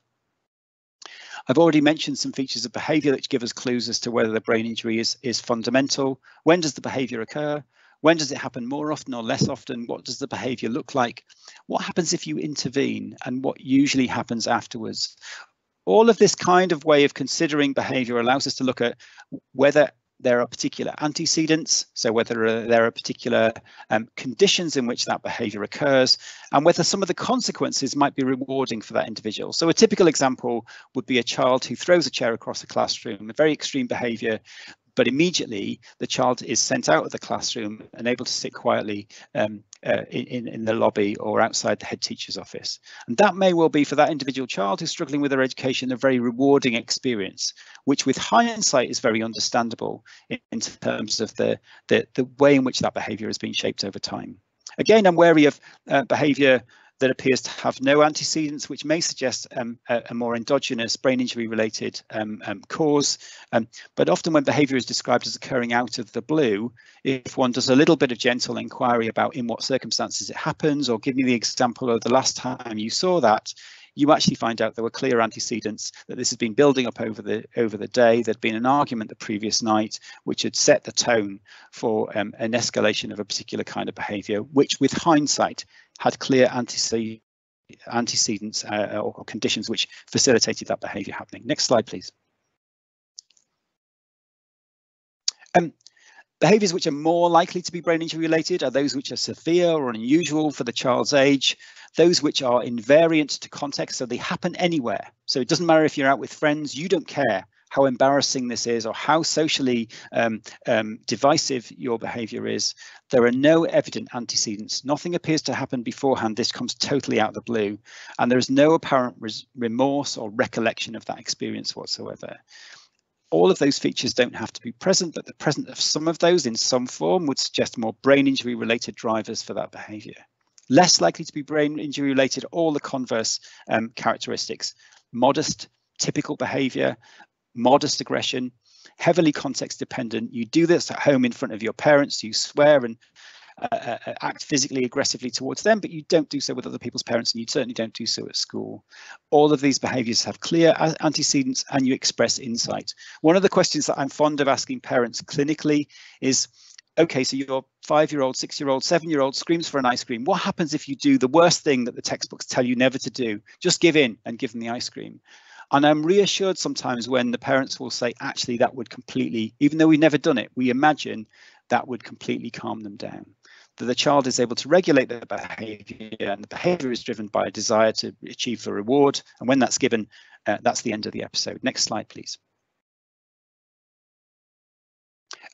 I've already mentioned some features of behaviour that give us clues as to whether the brain injury is, is fundamental. When does the behaviour occur? When does it happen more often or less often? What does the behavior look like? What happens if you intervene and what usually happens afterwards? All of this kind of way of considering behavior allows us to look at whether there are particular antecedents, so whether there are particular um, conditions in which that behavior occurs, and whether some of the consequences might be rewarding for that individual. So a typical example would be a child who throws a chair across a classroom, a very extreme behavior but immediately the child is sent out of the classroom and able to sit quietly um, uh, in, in the lobby or outside the head teacher's office. And that may well be for that individual child who's struggling with their education a very rewarding experience, which with hindsight is very understandable in, in terms of the, the, the way in which that behaviour has been shaped over time. Again, I'm wary of uh, behaviour that appears to have no antecedents, which may suggest um, a, a, more endogenous brain injury related um, um, cause. Um, but often when behaviour is described as occurring out of the blue, if one does a little bit of gentle inquiry about in what circumstances it happens, or give me the example of the last time you saw that, you actually find out there were clear antecedents that this has been building up over the over the day. There'd been an argument the previous night which had set the tone for um, an escalation of a particular kind of behaviour, which with hindsight had clear antecedents uh, or conditions which facilitated that behaviour happening. Next slide, please. Um, Behaviours which are more likely to be brain injury related are those which are severe or unusual for the child's age, those which are invariant to context, so they happen anywhere. So it doesn't matter if you're out with friends, you don't care how embarrassing this is or how socially um, um, divisive your behavior is. There are no evident antecedents. Nothing appears to happen beforehand. This comes totally out of the blue. And there is no apparent remorse or recollection of that experience whatsoever all of those features don't have to be present, but the presence of some of those in some form would suggest more brain injury related drivers for that behavior. Less likely to be brain injury related, all the converse um, characteristics, modest, typical behavior, modest aggression, heavily context dependent. You do this at home in front of your parents, you swear and uh, uh, uh, act physically aggressively towards them, but you don't do so with other people's parents, and you certainly don't do so at school. All of these behaviours have clear antecedents, and you express insight. One of the questions that I'm fond of asking parents clinically is, okay, so your five-year-old, six-year-old, seven-year-old screams for an ice cream. What happens if you do the worst thing that the textbooks tell you never to do? Just give in and give them the ice cream. And I'm reassured sometimes when the parents will say, actually, that would completely, even though we've never done it, we imagine that would completely calm them down that the child is able to regulate their behavior and the behavior is driven by a desire to achieve a reward. And when that's given, uh, that's the end of the episode. Next slide, please.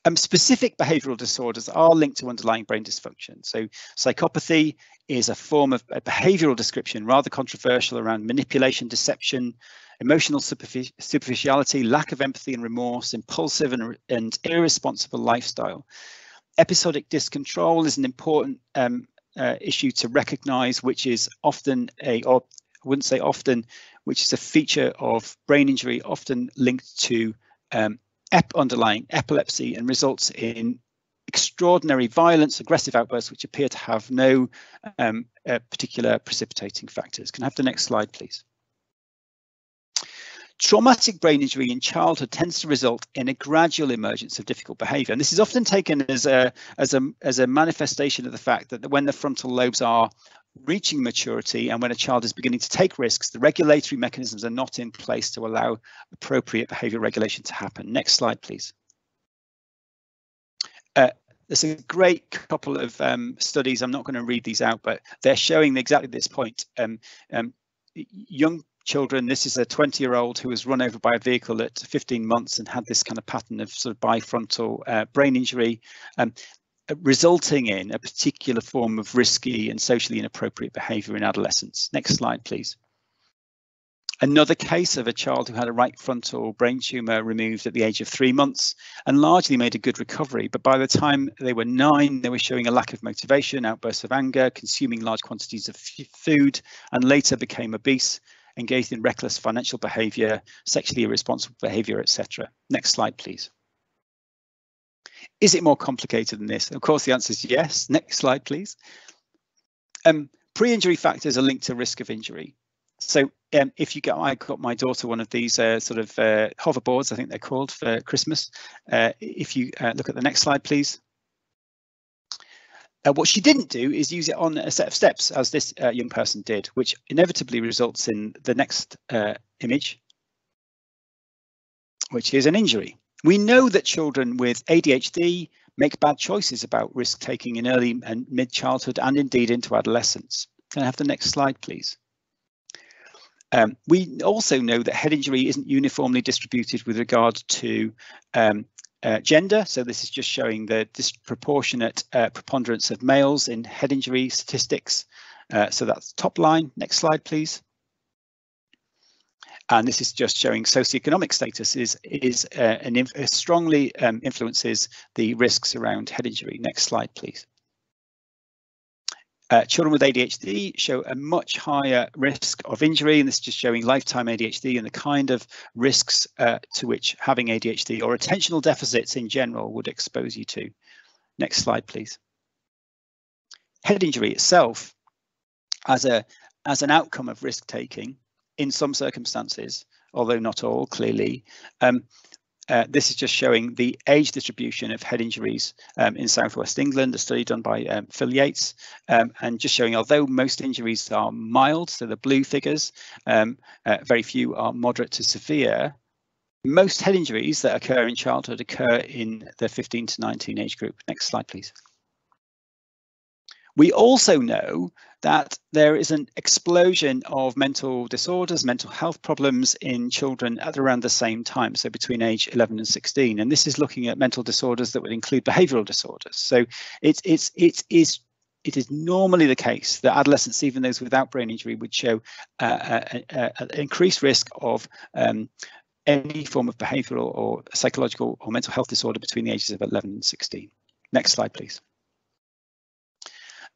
Um, specific behavioral disorders are linked to underlying brain dysfunction. So psychopathy is a form of a behavioral description, rather controversial around manipulation, deception, emotional superficiality, lack of empathy and remorse, impulsive and, and irresponsible lifestyle episodic discontrol is an important um, uh, issue to recognize, which is often a, or I wouldn't say often, which is a feature of brain injury, often linked to um, ep underlying epilepsy and results in extraordinary violence, aggressive outbursts, which appear to have no um, uh, particular precipitating factors. Can I have the next slide, please? Traumatic brain injury in childhood tends to result in a gradual emergence of difficult behavior. And this is often taken as a, as a, as a manifestation of the fact that when the frontal lobes are reaching maturity and when a child is beginning to take risks, the regulatory mechanisms are not in place to allow appropriate behavior regulation to happen. Next slide, please. Uh, there's a great couple of um, studies. I'm not going to read these out, but they're showing exactly this point. Um, um, young children. This is a 20 year old who was run over by a vehicle at 15 months and had this kind of pattern of sort of bifrontal uh, brain injury, um, resulting in a particular form of risky and socially inappropriate behavior in adolescence. Next slide, please. Another case of a child who had a right frontal brain tumour removed at the age of three months and largely made a good recovery. But by the time they were nine, they were showing a lack of motivation, outbursts of anger, consuming large quantities of food, and later became obese engaged in reckless financial behavior, sexually irresponsible behavior, etc. Next slide, please. Is it more complicated than this? Of course, the answer is yes. Next slide, please. Um, Pre-injury factors are linked to risk of injury. So um, if you get, I got my daughter one of these uh, sort of uh, hoverboards, I think they're called for Christmas. Uh, if you uh, look at the next slide, please. Uh, what she didn't do is use it on a set of steps, as this uh, young person did, which inevitably results in the next uh, image, which is an injury. We know that children with ADHD make bad choices about risk taking in early and mid childhood and indeed into adolescence. Can I have the next slide, please? Um, we also know that head injury isn't uniformly distributed with regard to um, uh, gender. So this is just showing the disproportionate uh, preponderance of males in head injury statistics. Uh, so that's top line. Next slide, please. And this is just showing socioeconomic status is is uh, an strongly um, influences the risks around head injury. Next slide, please. Uh, children with ADHD show a much higher risk of injury, and this is just showing lifetime ADHD and the kind of risks uh, to which having ADHD or attentional deficits in general would expose you to. Next slide, please. Head injury itself, as a as an outcome of risk taking, in some circumstances, although not all, clearly, um, uh, this is just showing the age distribution of head injuries um, in southwest England, a study done by um, Phil Yates, um, and just showing although most injuries are mild, so the blue figures, um, uh, very few are moderate to severe, most head injuries that occur in childhood occur in the 15 to 19 age group. Next slide, please. We also know that there is an explosion of mental disorders, mental health problems in children at around the same time, so between age 11 and 16. And this is looking at mental disorders that would include behavioural disorders. So it's it's it is it is normally the case that adolescents, even those without brain injury, would show uh, an increased risk of um, any form of behavioural or psychological or mental health disorder between the ages of 11 and 16. Next slide, please.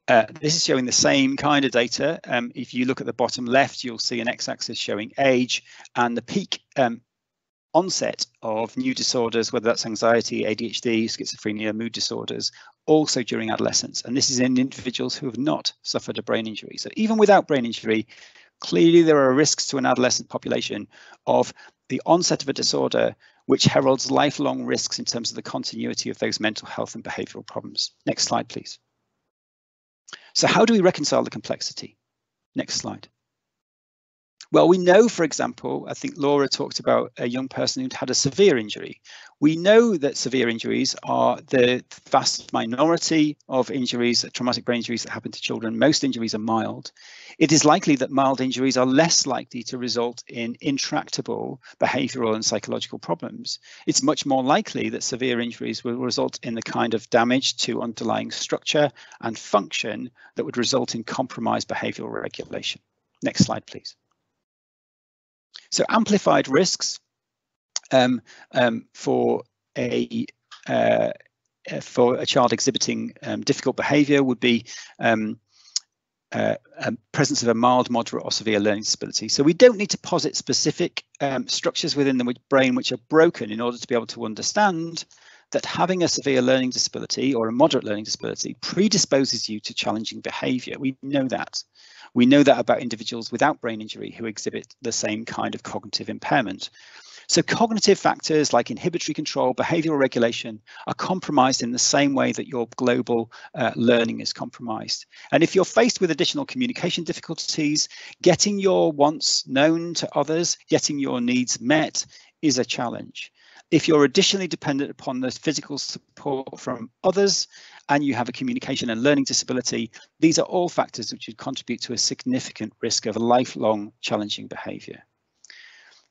Uh, this is showing the same kind of data. Um, if you look at the bottom left, you'll see an x-axis showing age and the peak um, onset of new disorders, whether that's anxiety, ADHD, schizophrenia, mood disorders, also during adolescence. And this is in individuals who have not suffered a brain injury. So even without brain injury, clearly there are risks to an adolescent population of the onset of a disorder which heralds lifelong risks in terms of the continuity of those mental health and behavioural problems. Next slide, please. So how do we reconcile the complexity? Next slide. Well, we know, for example, I think Laura talked about a young person who'd had a severe injury. We know that severe injuries are the vast minority of injuries, traumatic brain injuries that happen to children. Most injuries are mild. It is likely that mild injuries are less likely to result in intractable behavioral and psychological problems. It's much more likely that severe injuries will result in the kind of damage to underlying structure and function that would result in compromised behavioral regulation. Next slide, please. So amplified risks um, um, for a uh, for a child exhibiting um, difficult behaviour would be um, uh, presence of a mild, moderate or severe learning disability. So we don't need to posit specific um, structures within the brain which are broken in order to be able to understand that having a severe learning disability or a moderate learning disability predisposes you to challenging behaviour. We know that. We know that about individuals without brain injury who exhibit the same kind of cognitive impairment. So cognitive factors like inhibitory control, behavioral regulation are compromised in the same way that your global uh, learning is compromised. And if you're faced with additional communication difficulties, getting your wants known to others, getting your needs met is a challenge. If you're additionally dependent upon the physical support from others and you have a communication and learning disability, these are all factors which would contribute to a significant risk of lifelong challenging behaviour.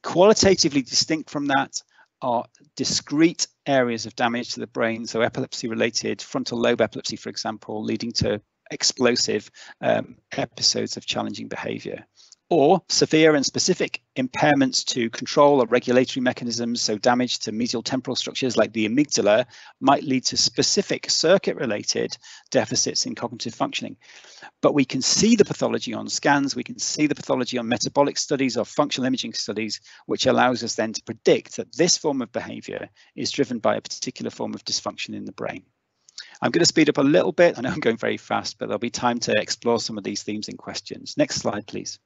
Qualitatively distinct from that are discrete areas of damage to the brain, so epilepsy related frontal lobe epilepsy, for example, leading to explosive um, episodes of challenging behaviour or severe and specific impairments to control or regulatory mechanisms, so damage to medial temporal structures like the amygdala, might lead to specific circuit-related deficits in cognitive functioning. But we can see the pathology on scans, we can see the pathology on metabolic studies or functional imaging studies, which allows us then to predict that this form of behavior is driven by a particular form of dysfunction in the brain. I'm going to speed up a little bit. I know I'm going very fast, but there'll be time to explore some of these themes and questions. Next slide, please.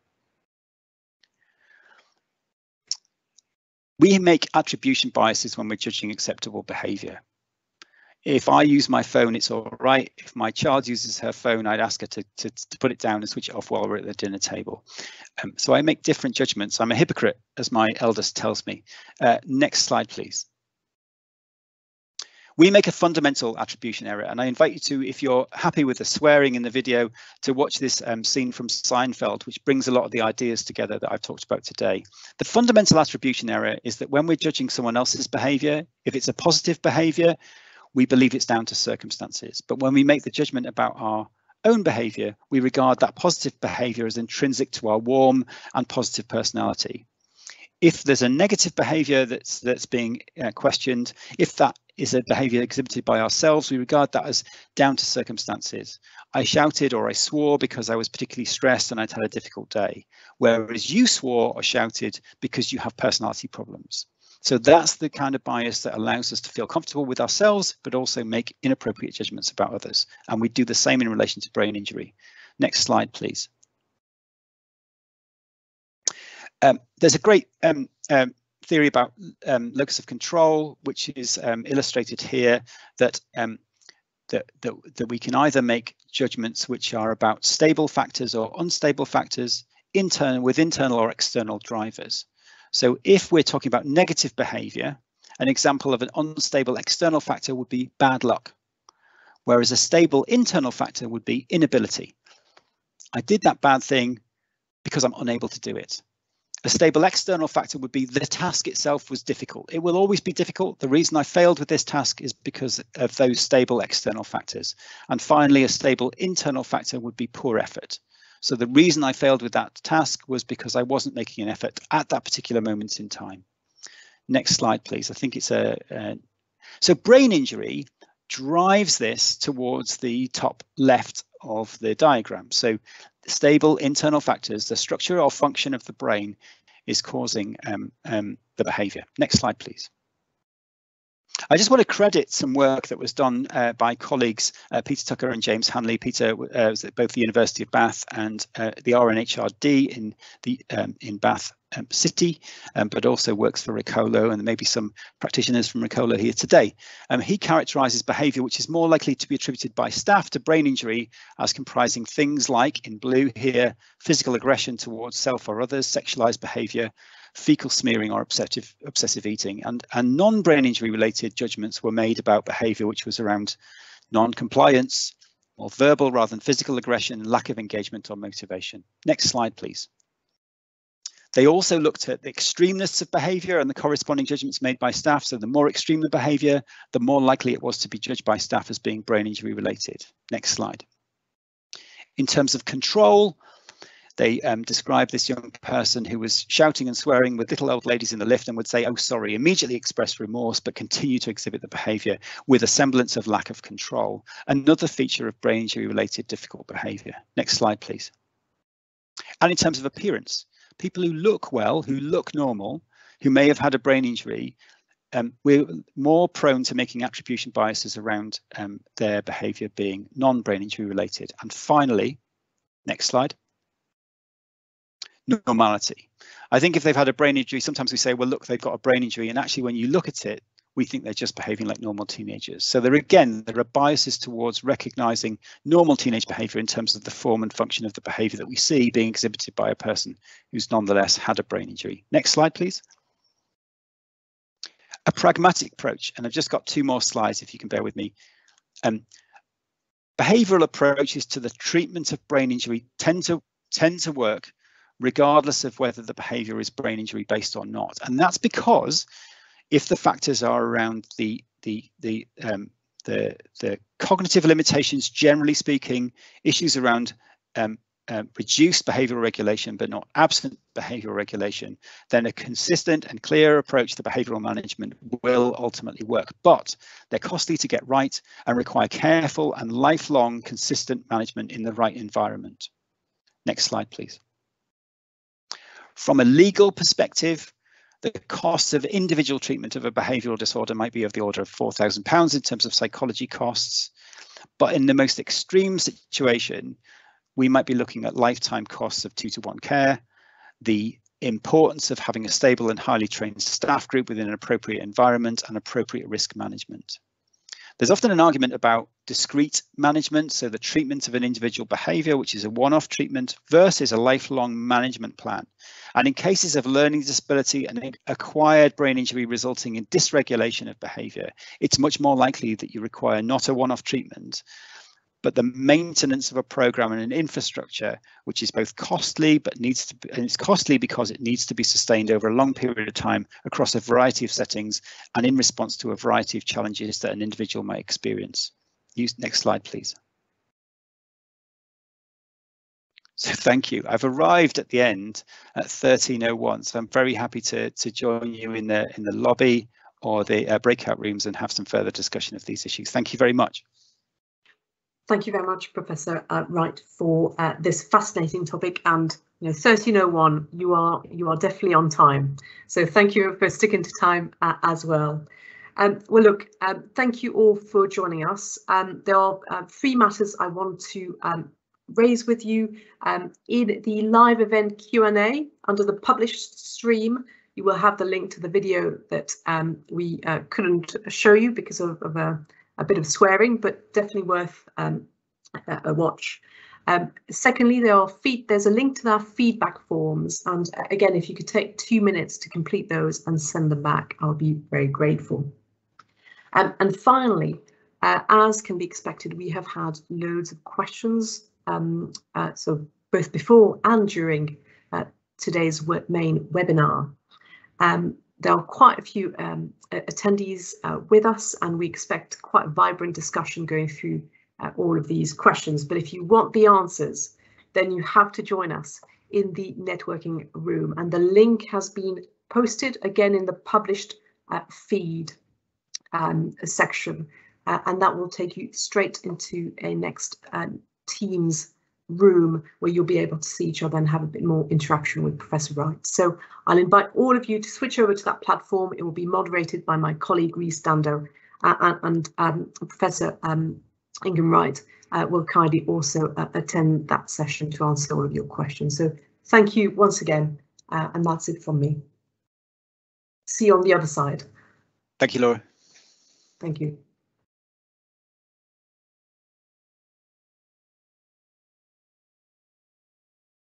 We make attribution biases when we're judging acceptable behavior. if I use my phone, it's all right. If my child uses her phone, I'd ask her to, to, to put it down and switch it off while we're at the dinner table. Um, so I make different judgments. I'm a hypocrite, as my eldest tells me. Uh, next slide, please we make a fundamental attribution error. And I invite you to, if you're happy with the swearing in the video, to watch this um, scene from Seinfeld, which brings a lot of the ideas together that I've talked about today. The fundamental attribution error is that when we're judging someone else's behavior, if it's a positive behavior, we believe it's down to circumstances. But when we make the judgment about our own behavior, we regard that positive behavior as intrinsic to our warm and positive personality if there's a negative behavior that's that's being uh, questioned, if that is a behavior exhibited by ourselves. We regard that as down to circumstances. I shouted or I swore because I was particularly stressed and I'd had a difficult day, whereas you swore or shouted because you have personality problems. So that's the kind of bias that allows us to feel comfortable with ourselves, but also make inappropriate judgments about others. And we do the same in relation to brain injury. Next slide, please. Um, there's a great um, um, theory about um, locus of control, which is um, illustrated here, that, um, that, that, that we can either make judgments which are about stable factors or unstable factors, internal with internal or external drivers. So if we're talking about negative behavior, an example of an unstable external factor would be bad luck, whereas a stable internal factor would be inability. I did that bad thing because I'm unable to do it. A stable external factor would be the task itself was difficult. It will always be difficult. The reason I failed with this task is because of those stable external factors. And finally, a stable internal factor would be poor effort. So the reason I failed with that task was because I wasn't making an effort at that particular moment in time. Next slide, please. I think it's a, a so brain injury drives this towards the top left of the diagram. So stable internal factors, the structure or function of the brain is causing um, um, the behavior. Next slide, please. I just want to credit some work that was done uh, by colleagues uh, Peter Tucker and James Hanley. Peter uh, was at both the University of Bath and uh, the RNHRD in the um, in Bath um, City, um, but also works for Recolo, and maybe some practitioners from Recolo here today. Um, he characterises behaviour which is more likely to be attributed by staff to brain injury as comprising things like, in blue here, physical aggression towards self or others, sexualised behaviour, fecal smearing or obsessive, obsessive eating, and, and non-brain injury related judgments were made about behaviour which was around non-compliance, or verbal rather than physical aggression, lack of engagement or motivation. Next slide, please. They also looked at the extremeness of behaviour and the corresponding judgments made by staff. So the more extreme the behaviour, the more likely it was to be judged by staff as being brain injury related. Next slide. In terms of control, they um, described this young person who was shouting and swearing with little old ladies in the lift and would say, oh, sorry, immediately express remorse, but continue to exhibit the behaviour with a semblance of lack of control. Another feature of brain injury related difficult behaviour. Next slide, please. And in terms of appearance, people who look well, who look normal, who may have had a brain injury, um, we're more prone to making attribution biases around um, their behaviour being non-brain injury related. And finally, next slide, normality. I think if they've had a brain injury, sometimes we say, well, look, they've got a brain injury. And actually, when you look at it, we think they're just behaving like normal teenagers. So there again, there are biases towards recognizing normal teenage behavior in terms of the form and function of the behavior that we see being exhibited by a person who's nonetheless had a brain injury. Next slide, please. A pragmatic approach, and I've just got two more slides if you can bear with me. Um, behavioral approaches to the treatment of brain injury tend to tend to work regardless of whether the behavior is brain injury based or not. And that's because if the factors are around the the the um, the the cognitive limitations, generally speaking, issues around um, uh, reduced behavioral regulation, but not absent behavioral regulation, then a consistent and clear approach to behavioral management will ultimately work. But they're costly to get right and require careful and lifelong consistent management in the right environment. Next slide, please. From a legal perspective, the cost of individual treatment of a behavioural disorder might be of the order of £4,000 in terms of psychology costs. But in the most extreme situation, we might be looking at lifetime costs of two to one care, the importance of having a stable and highly trained staff group within an appropriate environment and appropriate risk management. There's often an argument about discrete management, so the treatment of an individual behaviour, which is a one-off treatment, versus a lifelong management plan. And in cases of learning disability and acquired brain injury resulting in dysregulation of behaviour, it's much more likely that you require not a one-off treatment, but the maintenance of a program and an infrastructure, which is both costly, but needs to be, and it's costly because it needs to be sustained over a long period of time across a variety of settings and in response to a variety of challenges that an individual may experience. Use next slide, please. So thank you. I've arrived at the end at 1301, so I'm very happy to, to join you in the in the lobby or the uh, breakout rooms and have some further discussion of these issues. Thank you very much. Thank you very much, Professor uh, Wright, for uh, this fascinating topic. And you know, 1301, you are you are definitely on time. So thank you for sticking to time uh, as well. Um, well, look, um, thank you all for joining us. Um, there are uh, three matters I want to um, raise with you um, in the live event Q&A under the published stream. You will have the link to the video that um, we uh, couldn't show you because of, of a a bit of swearing, but definitely worth um, a, watch. Um, secondly, there are feed, there's a link to our feedback forms. And uh, again, if you could take two minutes to complete those and send them back, I'll be very grateful. Um, and finally, uh, as can be expected, we have had loads of questions. Um, uh, so both before and during uh, today's main webinar. Um, there are quite a few um, attendees uh, with us and we expect quite a vibrant discussion going through uh, all of these questions. But if you want the answers, then you have to join us in the networking room and the link has been posted again in the published uh, feed um, section uh, and that will take you straight into a next um, Teams room where you'll be able to see each other and have a bit more interaction with Professor Wright. So I'll invite all of you to switch over to that platform. It will be moderated by my colleague Rhys Dando uh, and um, Professor um, Ingram Wright uh, will kindly also uh, attend that session to answer all of your questions. So thank you once again, uh, and that's it from me. See you on the other side. Thank you, Laura. Thank you.